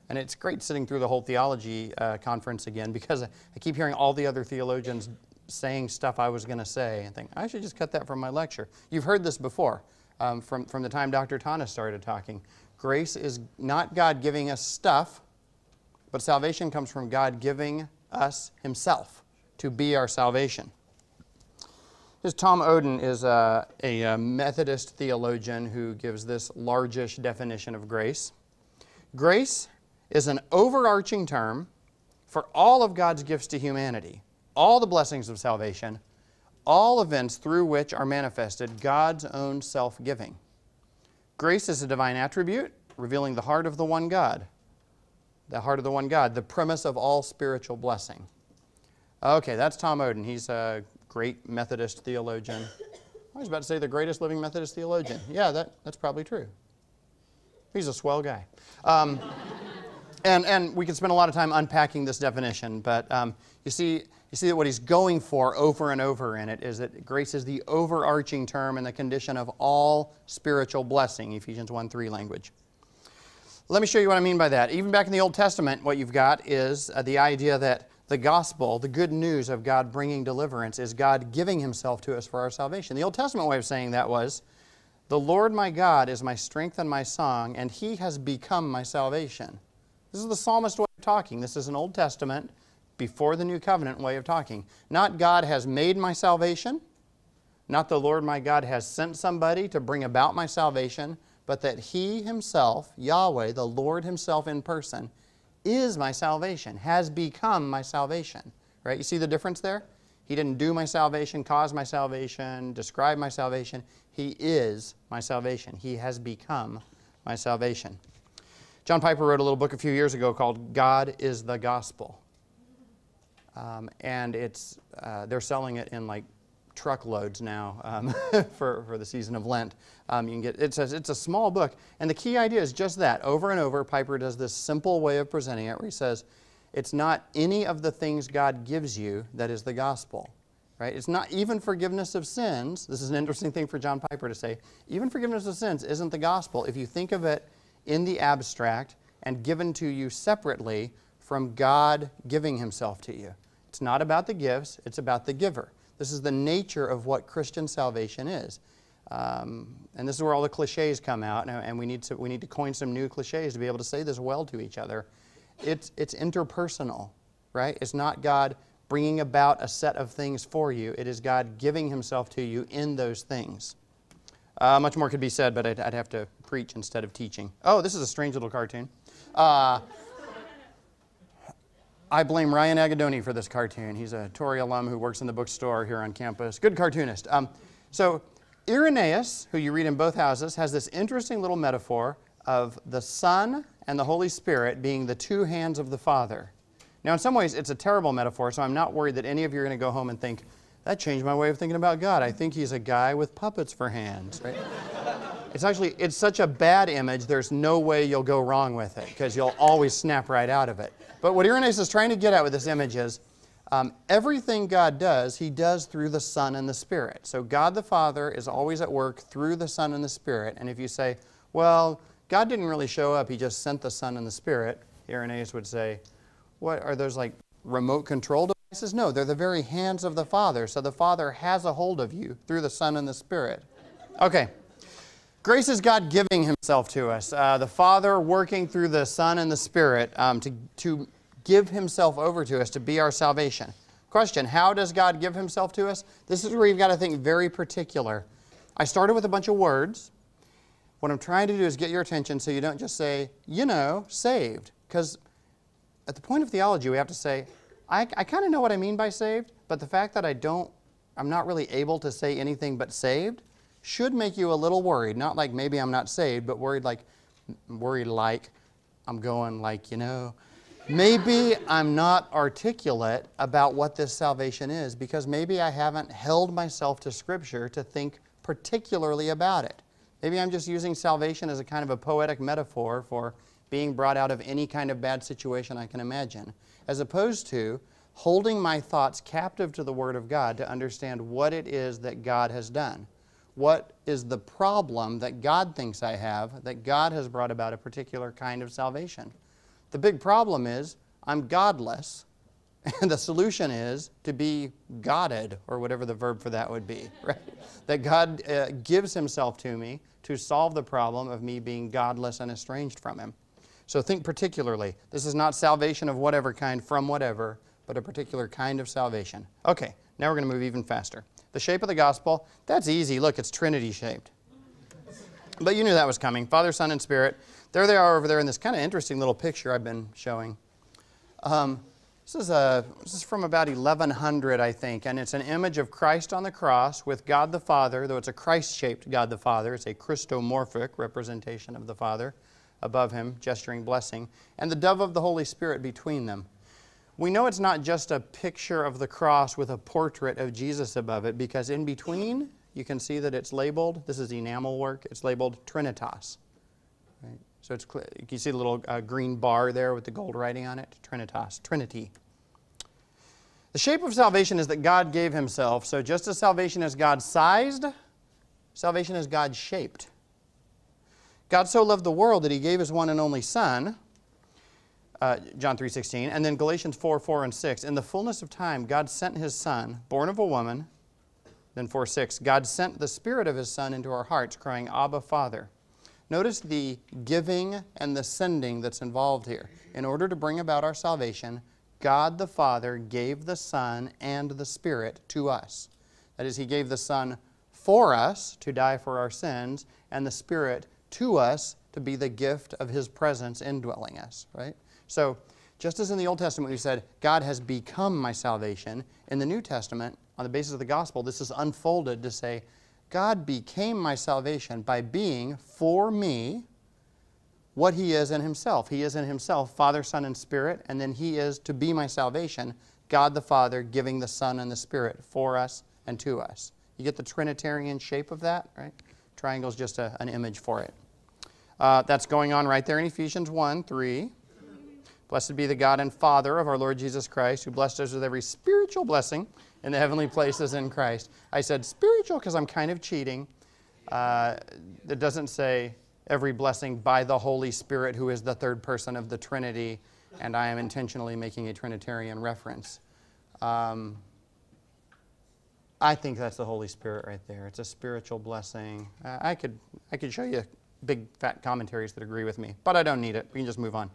And it's great sitting through the whole theology uh, conference again because I keep hearing all the other theologians saying stuff I was going to say and think, I should just cut that from my lecture. You've heard this before um, from, from the time Dr. Tanis started talking. Grace is not God giving us stuff, but salvation comes from God giving us Himself to be our salvation. This Tom Oden is a, a Methodist theologian who gives this largish definition of grace. Grace is an overarching term for all of God's gifts to humanity, all the blessings of salvation, all events through which are manifested God's own self giving. Grace is a divine attribute revealing the heart of the one God, the heart of the one God, the premise of all spiritual blessing. Okay, that's Tom Oden. He's a great Methodist theologian. I was about to say the greatest living Methodist theologian. Yeah, that, that's probably true. He's a swell guy. Um, and, and we could spend a lot of time unpacking this definition, but um, you see, you see that what he's going for over and over in it is that grace is the overarching term and the condition of all spiritual blessing, Ephesians 1 3 language. Let me show you what I mean by that. Even back in the Old Testament, what you've got is uh, the idea that the gospel, the good news of God bringing deliverance, is God giving himself to us for our salvation. The Old Testament way of saying that was, The Lord my God is my strength and my song, and he has become my salvation. This is the psalmist way of talking. This is an Old Testament, before the New Covenant way of talking. Not God has made my salvation, not the Lord my God has sent somebody to bring about my salvation, but that He Himself, Yahweh, the Lord Himself in person, is my salvation, has become my salvation. Right? You see the difference there? He didn't do my salvation, cause my salvation, describe my salvation. He is my salvation. He has become my salvation. John Piper wrote a little book a few years ago called God is the Gospel. Um, and it's, uh, they're selling it in like truckloads now um, for, for the season of Lent. Um, you can get, it's, a, it's a small book, and the key idea is just that. Over and over, Piper does this simple way of presenting it where he says, it's not any of the things God gives you that is the gospel. Right? It's not even forgiveness of sins. This is an interesting thing for John Piper to say. Even forgiveness of sins isn't the gospel if you think of it in the abstract and given to you separately from God giving Himself to you. It's not about the gifts, it's about the giver. This is the nature of what Christian salvation is. Um, and this is where all the cliches come out, and we need, to, we need to coin some new cliches to be able to say this well to each other. It's, it's interpersonal, right? It's not God bringing about a set of things for you, it is God giving Himself to you in those things. Uh, much more could be said, but I'd, I'd, have to preach instead of teaching. Oh, this is a strange little cartoon. Uh, I blame Ryan Agadoni for this cartoon. He's a Torrey alum who works in the bookstore here on campus. Good cartoonist. Um, so Irenaeus, who you read in both houses, has this interesting little metaphor of the Son and the Holy Spirit being the two hands of the Father. Now, in some ways, it's a terrible metaphor, so I'm not worried that any of you are going to go home and think, that changed my way of thinking about God. I think he's a guy with puppets for hands. Right? it's actually, it's such a bad image, there's no way you'll go wrong with it, because you'll always snap right out of it. But what Irenaeus is trying to get at with this image is um, everything God does, he does through the Son and the Spirit. So God the Father is always at work through the Son and the Spirit. And if you say, well, God didn't really show up, he just sent the Son and the Spirit, Irenaeus would say, what are those like remote control says, No, they're the very hands of the Father. So the Father has a hold of you through the Son and the Spirit. Okay. Grace is God giving Himself to us. Uh, the Father working through the Son and the Spirit um, to, to give Himself over to us to be our salvation. Question How does God give Himself to us? This is where you've got to think very particular. I started with a bunch of words. What I'm trying to do is get your attention so you don't just say, you know, saved. Because at the point of theology, we have to say, I, I kind of know what I mean by saved, but the fact that I don't, I'm not really able to say anything but saved should make you a little worried. Not like maybe I'm not saved, but worried like, worried like I'm going like, you know, maybe I'm not articulate about what this salvation is because maybe I haven't held myself to Scripture to think particularly about it. Maybe I'm just using salvation as a kind of a poetic metaphor for being brought out of any kind of bad situation I can imagine, as opposed to holding my thoughts captive to the Word of God to understand what it is that God has done what is the problem that God thinks I have that God has brought about a particular kind of salvation. The big problem is I'm godless, and the solution is to be godded, or whatever the verb for that would be, right? That God uh, gives Himself to me to solve the problem of me being godless and estranged from Him. So think particularly. This is not salvation of whatever kind from whatever, but a particular kind of salvation. Okay, now we're going to move even faster. The shape of the gospel, that's easy. Look, it's Trinity shaped. But you knew that was coming. Father, Son, and Spirit. There they are over there in this kind of interesting little picture I've been showing. Um, this, is a, this is from about 1100, I think, and it's an image of Christ on the cross with God the Father, though it's a Christ shaped God the Father. It's a Christomorphic representation of the Father above him, gesturing blessing, and the dove of the Holy Spirit between them. We know it's not just a picture of the cross with a portrait of Jesus above it because in between you can see that it's labeled, this is enamel work, it's labeled Trinitas. Right? So it's clear. You see the little uh, green bar there with the gold writing on it? Trinitas, Trinity. The shape of salvation is that God gave himself. So just as salvation is God sized, salvation is God shaped. God so loved the world that he gave his one and only Son, uh, John 3.16, and then Galatians 4, 4 and 6. In the fullness of time, God sent his Son, born of a woman. Then 4, 6, God sent the Spirit of his Son into our hearts, crying, Abba, Father. Notice the giving and the sending that's involved here. In order to bring about our salvation, God the Father gave the Son and the Spirit to us. That is, He gave the Son for us to die for our sins, and the Spirit to us to be the gift of His presence indwelling us, right? So, just as in the Old Testament we said, God has become my salvation, in the New Testament, on the basis of the gospel, this is unfolded to say, God became my salvation by being for me what He is in Himself. He is in Himself Father, Son, and Spirit, and then He is to be my salvation, God the Father giving the Son and the Spirit for us and to us. You get the Trinitarian shape of that, right? Triangle is just a, an image for it. Uh, that's going on right there in Ephesians 1 3. Blessed be the God and Father of our Lord Jesus Christ, who blessed us with every spiritual blessing in the heavenly places in Christ. I said spiritual because I'm kind of cheating. Uh, it doesn't say every blessing by the Holy Spirit, who is the third person of the Trinity, and I am intentionally making a Trinitarian reference. Um, I think that's the Holy Spirit right there. It's a spiritual blessing. Uh, I could I could show you big fat commentaries that agree with me, but I don't need it. We can just move on.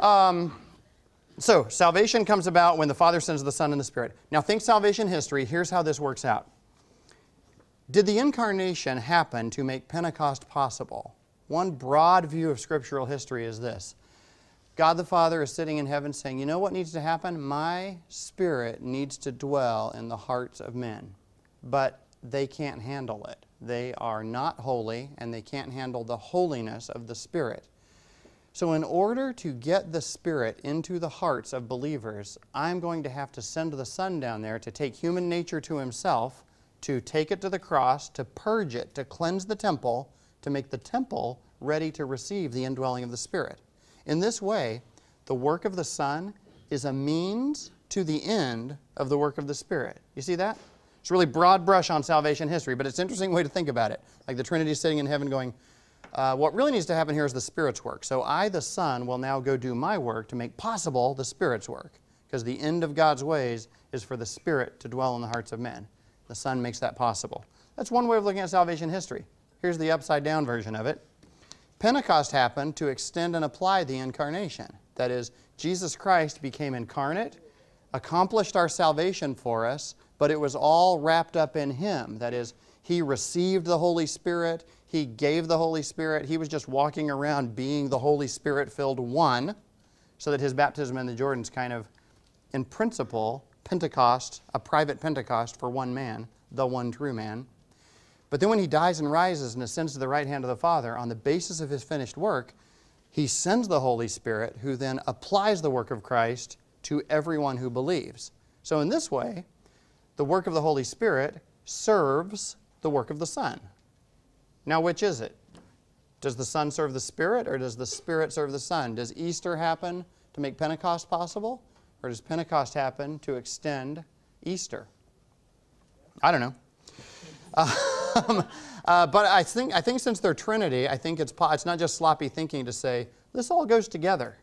Um, so, salvation comes about when the Father sends the Son and the Spirit. Now, think salvation history. Here's how this works out. Did the incarnation happen to make Pentecost possible? One broad view of scriptural history is this God the Father is sitting in heaven saying, You know what needs to happen? My Spirit needs to dwell in the hearts of men. But they can't handle it. They are not holy, and they can't handle the holiness of the Spirit. So, in order to get the Spirit into the hearts of believers, I'm going to have to send the Son down there to take human nature to Himself, to take it to the cross, to purge it, to cleanse the temple, to make the temple ready to receive the indwelling of the Spirit. In this way, the work of the Son is a means to the end of the work of the Spirit. You see that? It's really broad brush on salvation history, but it's an interesting way to think about it. Like the Trinity sitting in heaven going, uh, what really needs to happen here is the Spirit's work. So I, the Son, will now go do my work to make possible the Spirit's work. Because the end of God's ways is for the Spirit to dwell in the hearts of men. The Son makes that possible. That's one way of looking at salvation history. Here's the upside down version of it. Pentecost happened to extend and apply the incarnation. That is, Jesus Christ became incarnate, accomplished our salvation for us, but it was all wrapped up in Him. That is, He received the Holy Spirit, he gave the Holy Spirit. He was just walking around being the Holy Spirit filled one, so that his baptism in the Jordan is kind of, in principle, Pentecost, a private Pentecost for one man, the one true man. But then when he dies and rises and ascends to the right hand of the Father, on the basis of his finished work, he sends the Holy Spirit, who then applies the work of Christ to everyone who believes. So, in this way, the work of the Holy Spirit serves the work of the Son. Now, which is it? Does the Son serve the Spirit or does the Spirit serve the Son? Does Easter happen to make Pentecost possible or does Pentecost happen to extend Easter? I don't know. Um, uh, but I think, I think since they're Trinity, I think it's, it's not just sloppy thinking to say, this all goes together.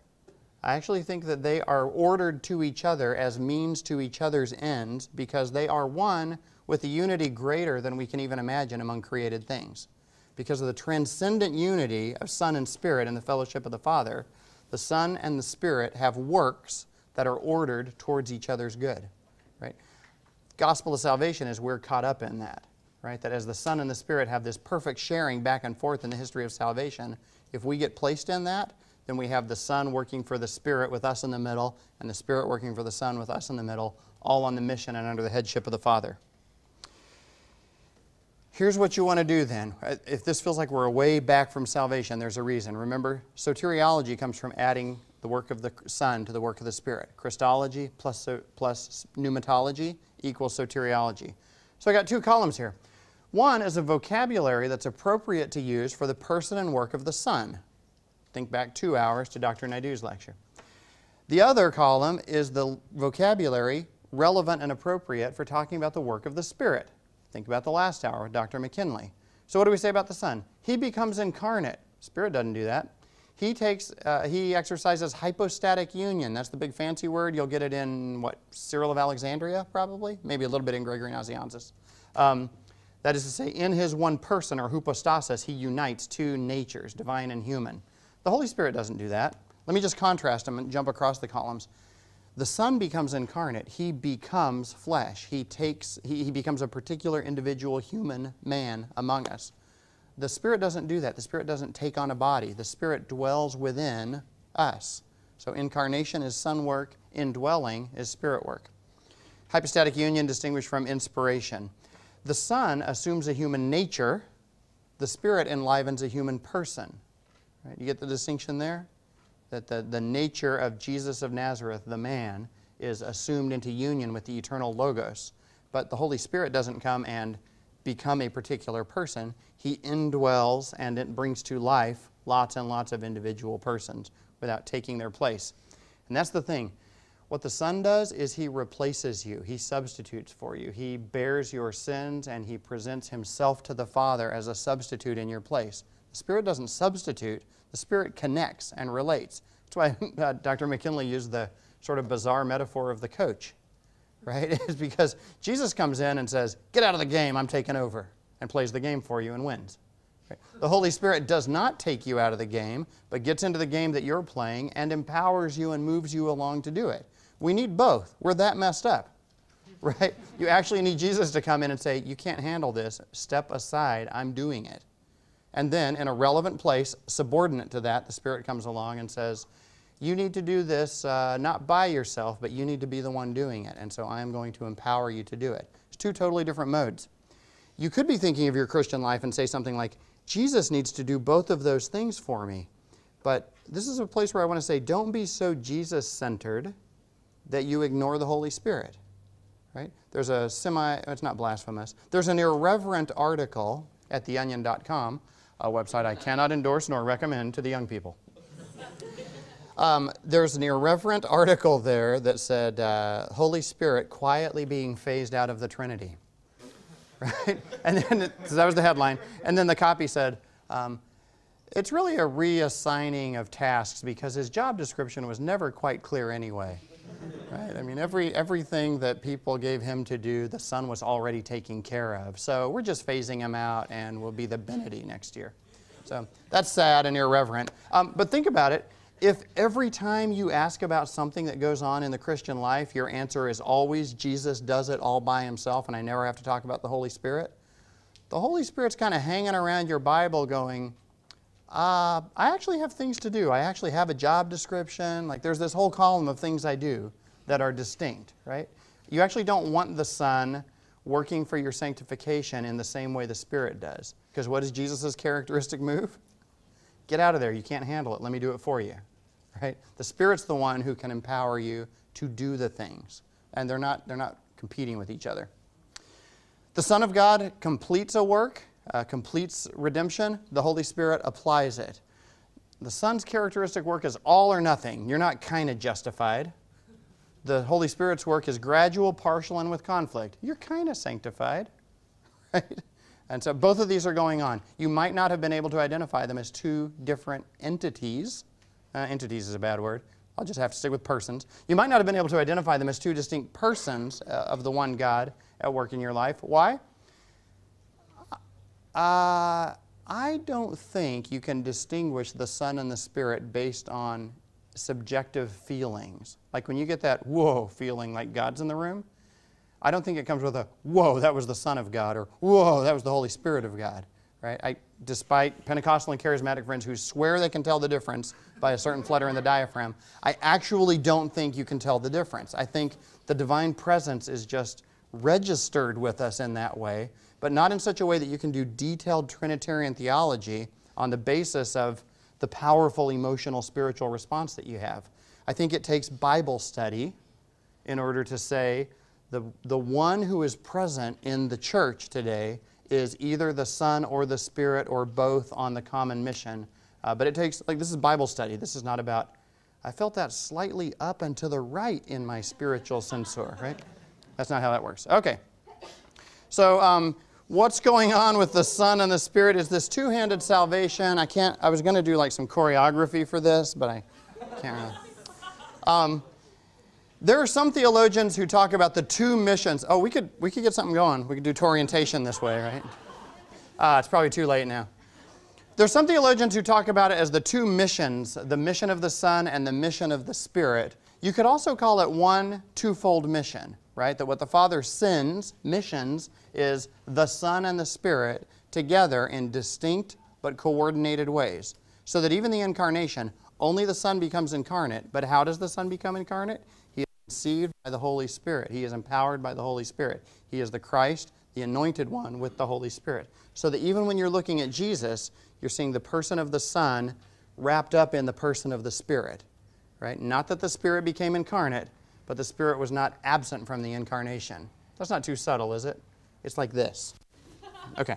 I actually think that they are ordered to each other as means to each other's ends because they are one with a unity greater than we can even imagine among created things because of the transcendent unity of Son and Spirit in the fellowship of the Father, the Son and the Spirit have works that are ordered towards each other's good. Right? Gospel of salvation is we're caught up in that. Right? That as the Son and the Spirit have this perfect sharing back and forth in the history of salvation, if we get placed in that, then we have the Son working for the Spirit with us in the middle, and the Spirit working for the Son with us in the middle, all on the mission and under the headship of the Father. Here's what you want to do then. Uh, if this feels like we're way back from salvation, there's a reason. Remember, soteriology comes from adding the work of the Son to the work of the Spirit. Christology plus, plus pneumatology equals soteriology. So I got two columns here. One is a vocabulary that's appropriate to use for the person and work of the Son. Think back two hours to Dr. Naidu's lecture. The other column is the vocabulary relevant and appropriate for talking about the work of the Spirit. Think about the last hour with Dr. McKinley. So what do we say about the Son? He becomes incarnate. Spirit doesn't do that. He takes, uh, he exercises hypostatic union. That's the big fancy word. You'll get it in what Cyril of Alexandria, probably, maybe a little bit in Gregory Nazianzus. Um, that is to say, in his one person or hypostasis, he unites two natures, divine and human. The Holy Spirit doesn't do that. Let me just contrast them and jump across the columns. The Son becomes incarnate. He becomes flesh. He takes, he, he becomes a particular individual human man among us. The Spirit doesn't do that. The Spirit doesn't take on a body. The Spirit dwells within us. So incarnation is Son work, indwelling is Spirit work. Hypostatic union distinguished from inspiration. The Son assumes a human nature. The Spirit enlivens a human person. Right? You get the distinction there? That the, the nature of Jesus of Nazareth, the man, is assumed into union with the eternal Logos. But the Holy Spirit doesn't come and become a particular person. He indwells and it brings to life lots and lots of individual persons without taking their place. And that's the thing. What the Son does is He replaces you, He substitutes for you. He bears your sins and He presents Himself to the Father as a substitute in your place. The Spirit doesn't substitute, the Spirit connects and relates. That's why uh, Dr. McKinley used the sort of bizarre metaphor of the coach, right? It's because Jesus comes in and says, Get out of the game, I'm taking over, and plays the game for you and wins. The Holy Spirit does not take you out of the game, but gets into the game that you're playing and empowers you and moves you along to do it. We need both. We're that messed up, right? You actually need Jesus to come in and say, You can't handle this. Step aside. I'm doing it. And then, in a relevant place, subordinate to that, the Spirit comes along and says, You need to do this uh, not by yourself, but you need to be the one doing it. And so I am going to empower you to do it. It's two totally different modes. You could be thinking of your Christian life and say something like, Jesus needs to do both of those things for me. But this is a place where I want to say, don't be so Jesus centered that you ignore the Holy Spirit. Right? There's a semi, it's not blasphemous, there's an irreverent article at theonion.com a website I cannot endorse nor recommend to the young people. Um, there's an irreverent article there that said, uh, Holy Spirit quietly being phased out of the Trinity. Right? And then it, so that was the headline. And then the copy said, um, it's really a reassigning of tasks because his job description was never quite clear anyway. Right? I mean, every, everything that people gave him to do, the son was already taking care of. So we're just phasing him out and we'll be the Binity next year. So that's sad and irreverent. Um, but think about it. If every time you ask about something that goes on in the Christian life, your answer is always Jesus does it all by himself and I never have to talk about the Holy Spirit, the Holy Spirit's kind of hanging around your Bible going, uh, I actually have things to do. I actually have a job description. Like there's this whole column of things I do that are distinct, right? You actually don't want the Son working for your sanctification in the same way the Spirit does. Because what is Jesus' characteristic move? Get out of there. You can't handle it. Let me do it for you. Right? The Spirit's the one who can empower you to do the things. And they're not, they're not competing with each other. The Son of God completes a work, uh, completes redemption. The Holy Spirit applies it. The Son's characteristic work is all or nothing. You're not kind of justified the Holy Spirit's work is gradual, partial, and with conflict. You're kind of sanctified, right? And so both of these are going on. You might not have been able to identify them as two different entities. Uh, entities is a bad word. I'll just have to stick with persons. You might not have been able to identify them as two distinct persons uh, of the one God at work in your life. Why? Uh, I don't think you can distinguish the Son and the Spirit based on subjective feelings. Like when you get that whoa feeling like God's in the room, I don't think it comes with a whoa, that was the Son of God, or whoa, that was the Holy Spirit of God. Right? I, despite Pentecostal and charismatic friends who swear they can tell the difference by a certain flutter in the diaphragm, I actually don't think you can tell the difference. I think the divine presence is just registered with us in that way, but not in such a way that you can do detailed Trinitarian theology on the basis of the powerful emotional spiritual response that you have. I think it takes Bible study in order to say the, the one who is present in the church today is either the Son or the Spirit or both on the common mission Uh, but it takes, like, this is Bible study. This is not about, I felt that slightly up and to the right in my spiritual sensor, right? That's not how that works. Okay. So, um, what's going on with the Son and the Spirit is this two handed salvation. I can't, I was going to do like some choreography for this, but I can't really. Um, there are some theologians who talk about the two missions. Oh, we could, we could get something going. We could do orientation this way, right? Uh, it's probably too late now. There's some theologians who talk about it as the two missions, the mission of the Son and the mission of the Spirit. You could also call it one twofold mission, right? That what the Father sends, missions, is the Son and the Spirit together in distinct but coordinated ways. So that even the incarnation, only the Son becomes incarnate. But how does the Son become incarnate? He is conceived by the Holy Spirit. He is empowered by the Holy Spirit. He is the Christ, the anointed one with the Holy Spirit. So that even when you're looking at Jesus, you're seeing the person of the Son wrapped up in the person of the Spirit, right? Not that the Spirit became incarnate, but the Spirit was not absent from the incarnation. That's not too subtle, is it? It's like this. Okay.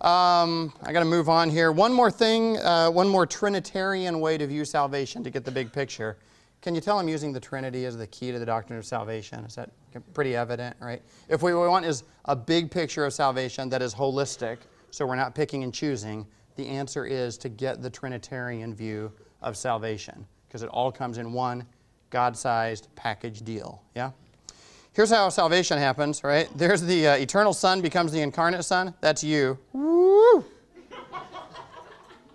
Um, I got to move on here. One more thing, uh, one more Trinitarian way to view salvation to get the big picture. Can you tell I'm using the Trinity as the key to the doctrine of salvation? Is that pretty evident, right? If we want is a big picture of salvation that is holistic, so we're not picking and choosing, the answer is to get the Trinitarian view of salvation because it all comes in one God sized package deal. Yeah? Here's how salvation happens, right? There's the uh, eternal Son becomes the incarnate Son. That's you. Woo!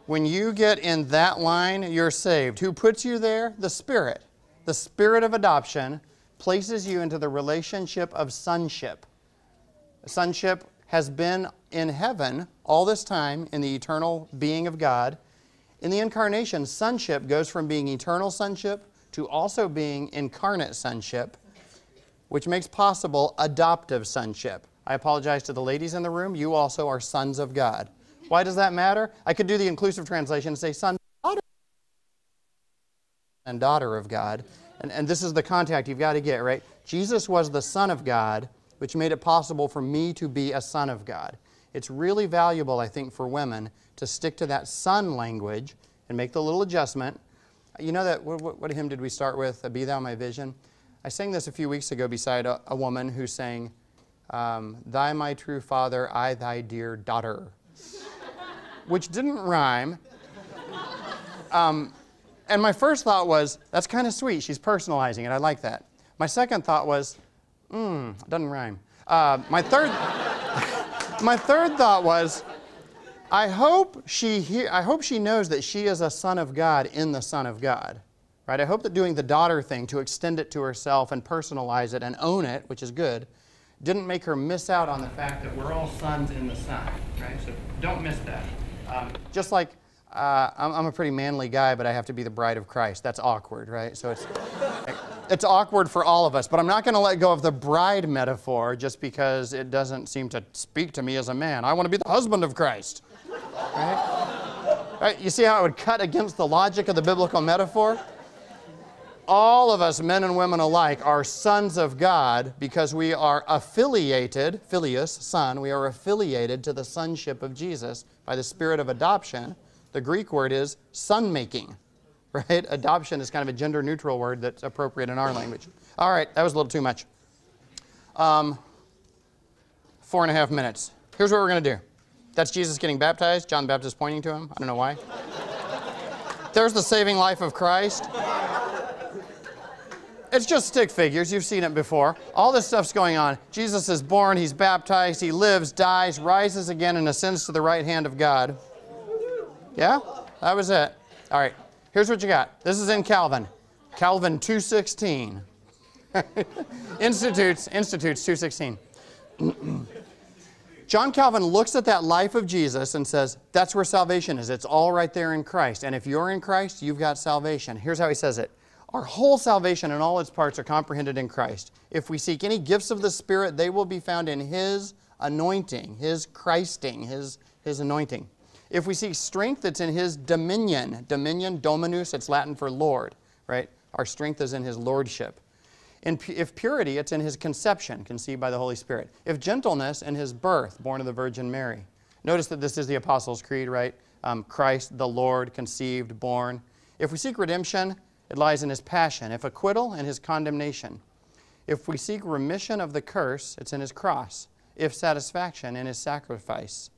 when you get in that line, you're saved. Who puts you there? The Spirit. The Spirit of adoption places you into the relationship of sonship. Sonship has been in heaven all this time in the eternal being of God. In the incarnation, sonship goes from being eternal sonship to also being incarnate sonship, which makes possible adoptive sonship. I apologize to the ladies in the room. You also are sons of God. Why does that matter? I could do the inclusive translation and say son, and daughter of God. And, and this is the contact you've got to get, right? Jesus was the Son of God which made it possible for me to be a son of God. It's really valuable, I think, for women to stick to that son language and make the little adjustment. You know that, what, what hymn did we start with? Be Thou My Vision. I sang this a few weeks ago beside a, a woman who sang, um, Thy my true father, I thy dear daughter, which didn't rhyme. Um, and my first thought was, that's kind of sweet. She's personalizing it. I like that. My second thought was, Mmm, doesn't rhyme. Uh, my third, my third thought was, I hope she he- I hope she knows that she is a son of God in the Son of God. Right? I hope that doing the daughter thing to extend it to herself and personalize it and own it, which is good, didn't make her miss out on the fact that we're all sons in the Son. Right? So don't miss that. Um, just like uh, I'm, I'm, a pretty manly guy, but I have to be the bride of Christ. That's awkward, right? So it's it's awkward for all of us, but I'm not going to let go of the bride metaphor just because it doesn't seem to speak to me as a man. I want to be the husband of Christ. Right? right? You see how it would cut against the logic of the biblical metaphor? All of us, men and women alike, are sons of God because we are affiliated, filius, son, we are affiliated to the sonship of Jesus by the spirit of adoption. The Greek word is son making right? Adoption is kind of a gender neutral word that's appropriate in our language. All right, that was a little too much. Um, four and a half minutes. Here's what we're going to do. That's Jesus getting baptized. John the Baptist pointing to him. I don't know why. There's the saving life of Christ. It's just stick figures. You've seen it before. All this stuff's going on. Jesus is born, he's baptized, he lives, dies, rises again, and ascends to the right hand of God. Yeah? That was it. All right. Here's what you got. This is in Calvin. Calvin 216. Institutes, Institutes 216. John Calvin looks at that life of Jesus and says, that's where salvation is. It's all right there in Christ. And if you're in Christ, you've got salvation. Here's how he says it. Our whole salvation and all its parts are comprehended in Christ. If we seek any gifts of the Spirit, they will be found in His anointing, His Christing, His, His anointing. If we seek strength, it's in his dominion. Dominion, dominus, it's Latin for Lord, right? Our strength is in his lordship. If purity, it's in his conception, conceived by the Holy Spirit. If gentleness, in his birth, born of the Virgin Mary. Notice that this is the Apostles' Creed, right? um, Christ the Lord, conceived, born. If we seek redemption, it lies in his passion. If acquittal, in his condemnation. If we seek remission of the curse, it's in his cross. If satisfaction, in his sacrifice.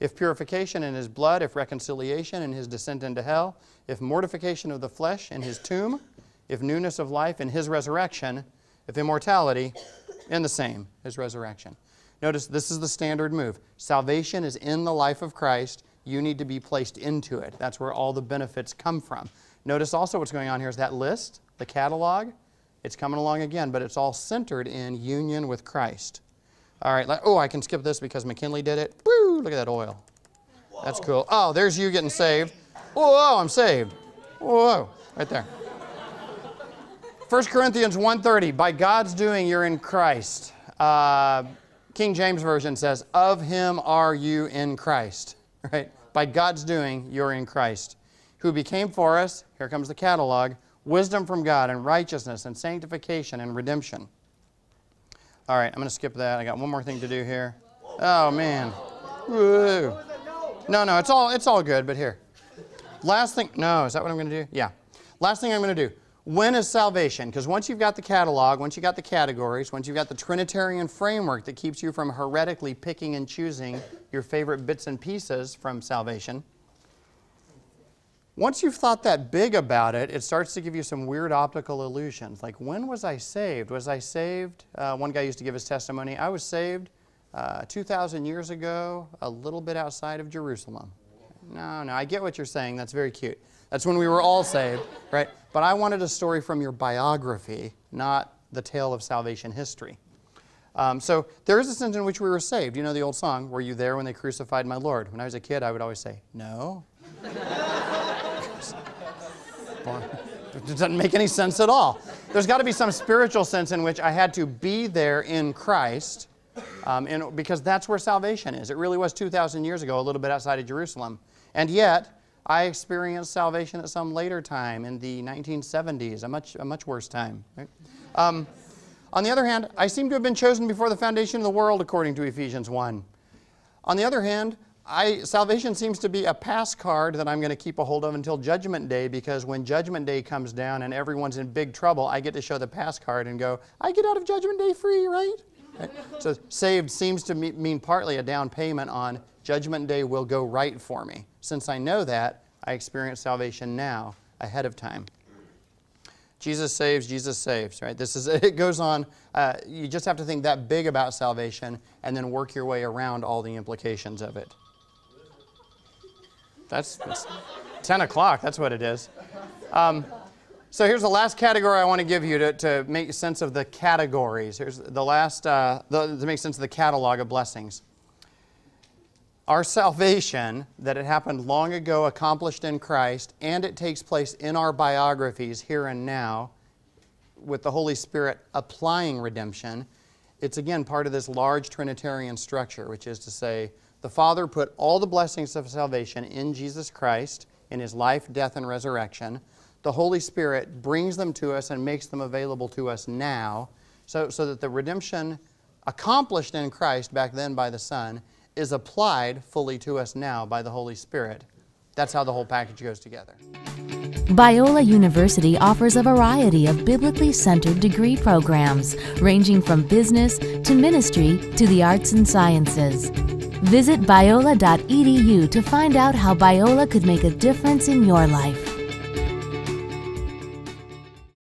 If purification, in his blood. If reconciliation, in his descent into hell. If mortification of the flesh, in his tomb. If newness of life, in his resurrection. If immortality, in the same, his resurrection. Notice this is the standard move. Salvation is in the life of Christ. You need to be placed into it. That's where all the benefits come from. Notice also what's going on here is that list, the catalog, it's coming along again, but it's all centered in union with Christ. All right, oh, I can skip this because McKinley did it. Woo, look at that oil. Whoa. That's cool. Oh, there's you getting saved. Whoa, I'm saved. Whoa, right there. 1 Corinthians 1.30, by God's doing, you're in Christ. Uh, King James Version says, of him are you in Christ, right? By God's doing, you're in Christ who became for us, here comes the catalog, wisdom from God and righteousness and sanctification and redemption. All right, I'm going to skip that. I got one more thing to do here. Oh, man. Woo. No, no, it's all, it's all good, but here. Last thing, no, is that what I'm going to do? Yeah. Last thing I'm going to do. When is salvation? Because once you've got the catalog, once you've got the categories, once you've got the Trinitarian framework that keeps you from heretically picking and choosing your favorite bits and pieces from salvation, once you've thought that big about it, it starts to give you some weird optical illusions. Like, when was I saved? Was I saved? Uh, one guy used to give his testimony. I was saved uh, 2,000 years ago, a little bit outside of Jerusalem. No, no, I get what you're saying. That's very cute. That's when we were all saved, right? But I wanted a story from your biography, not the tale of salvation history. Um, so there is a sense in which we were saved. You know the old song, Were you there when they crucified my Lord? When I was a kid, I would always say, No. It doesn't make any sense at all. There's got to be some spiritual sense in which I had to be there in Christ um, because that's where salvation is. It really was 2,000 years ago, a little bit outside of Jerusalem. And yet, I experienced salvation at some later time in the 1970s, a much, a much worse time. Right? Um, on the other hand, I seem to have been chosen before the foundation of the world, according to Ephesians 1. On the other hand, I, salvation seems to be a pass card that I'm going to keep a hold of until Judgment Day because when Judgment Day comes down and everyone's in big trouble, I get to show the pass card and go, I get out of Judgment Day free, right? right? So saved seems to mean partly a down payment on Judgment Day will go right for me. Since I know that, I experience salvation now ahead of time. Jesus saves, Jesus saves, right? This is, it goes on. Uh, you just have to think that big about salvation and then work your way around all the implications of it. That's, 10 o'clock, that's what it is. Um, so here's the last category I want to give you to, to make sense of the categories. Here's the last, uh, the, to make sense of the catalog of blessings. Our salvation, that it happened long ago, accomplished in Christ, and it takes place in our biographies here and now, with the Holy Spirit applying redemption, it's again part of this large Trinitarian structure, which is to say, the Father put all the blessings of salvation in Jesus Christ, in his life, death, and resurrection. The Holy Spirit brings them to us and makes them available to us now, so, so that the redemption accomplished in Christ back then by the Son is applied fully to us now by the Holy Spirit. That's how the whole package goes together. Biola University offers a variety of biblically centered degree programs, ranging from business to ministry to the arts and sciences. Visit biola.edu to find out how Biola could make a difference in your life.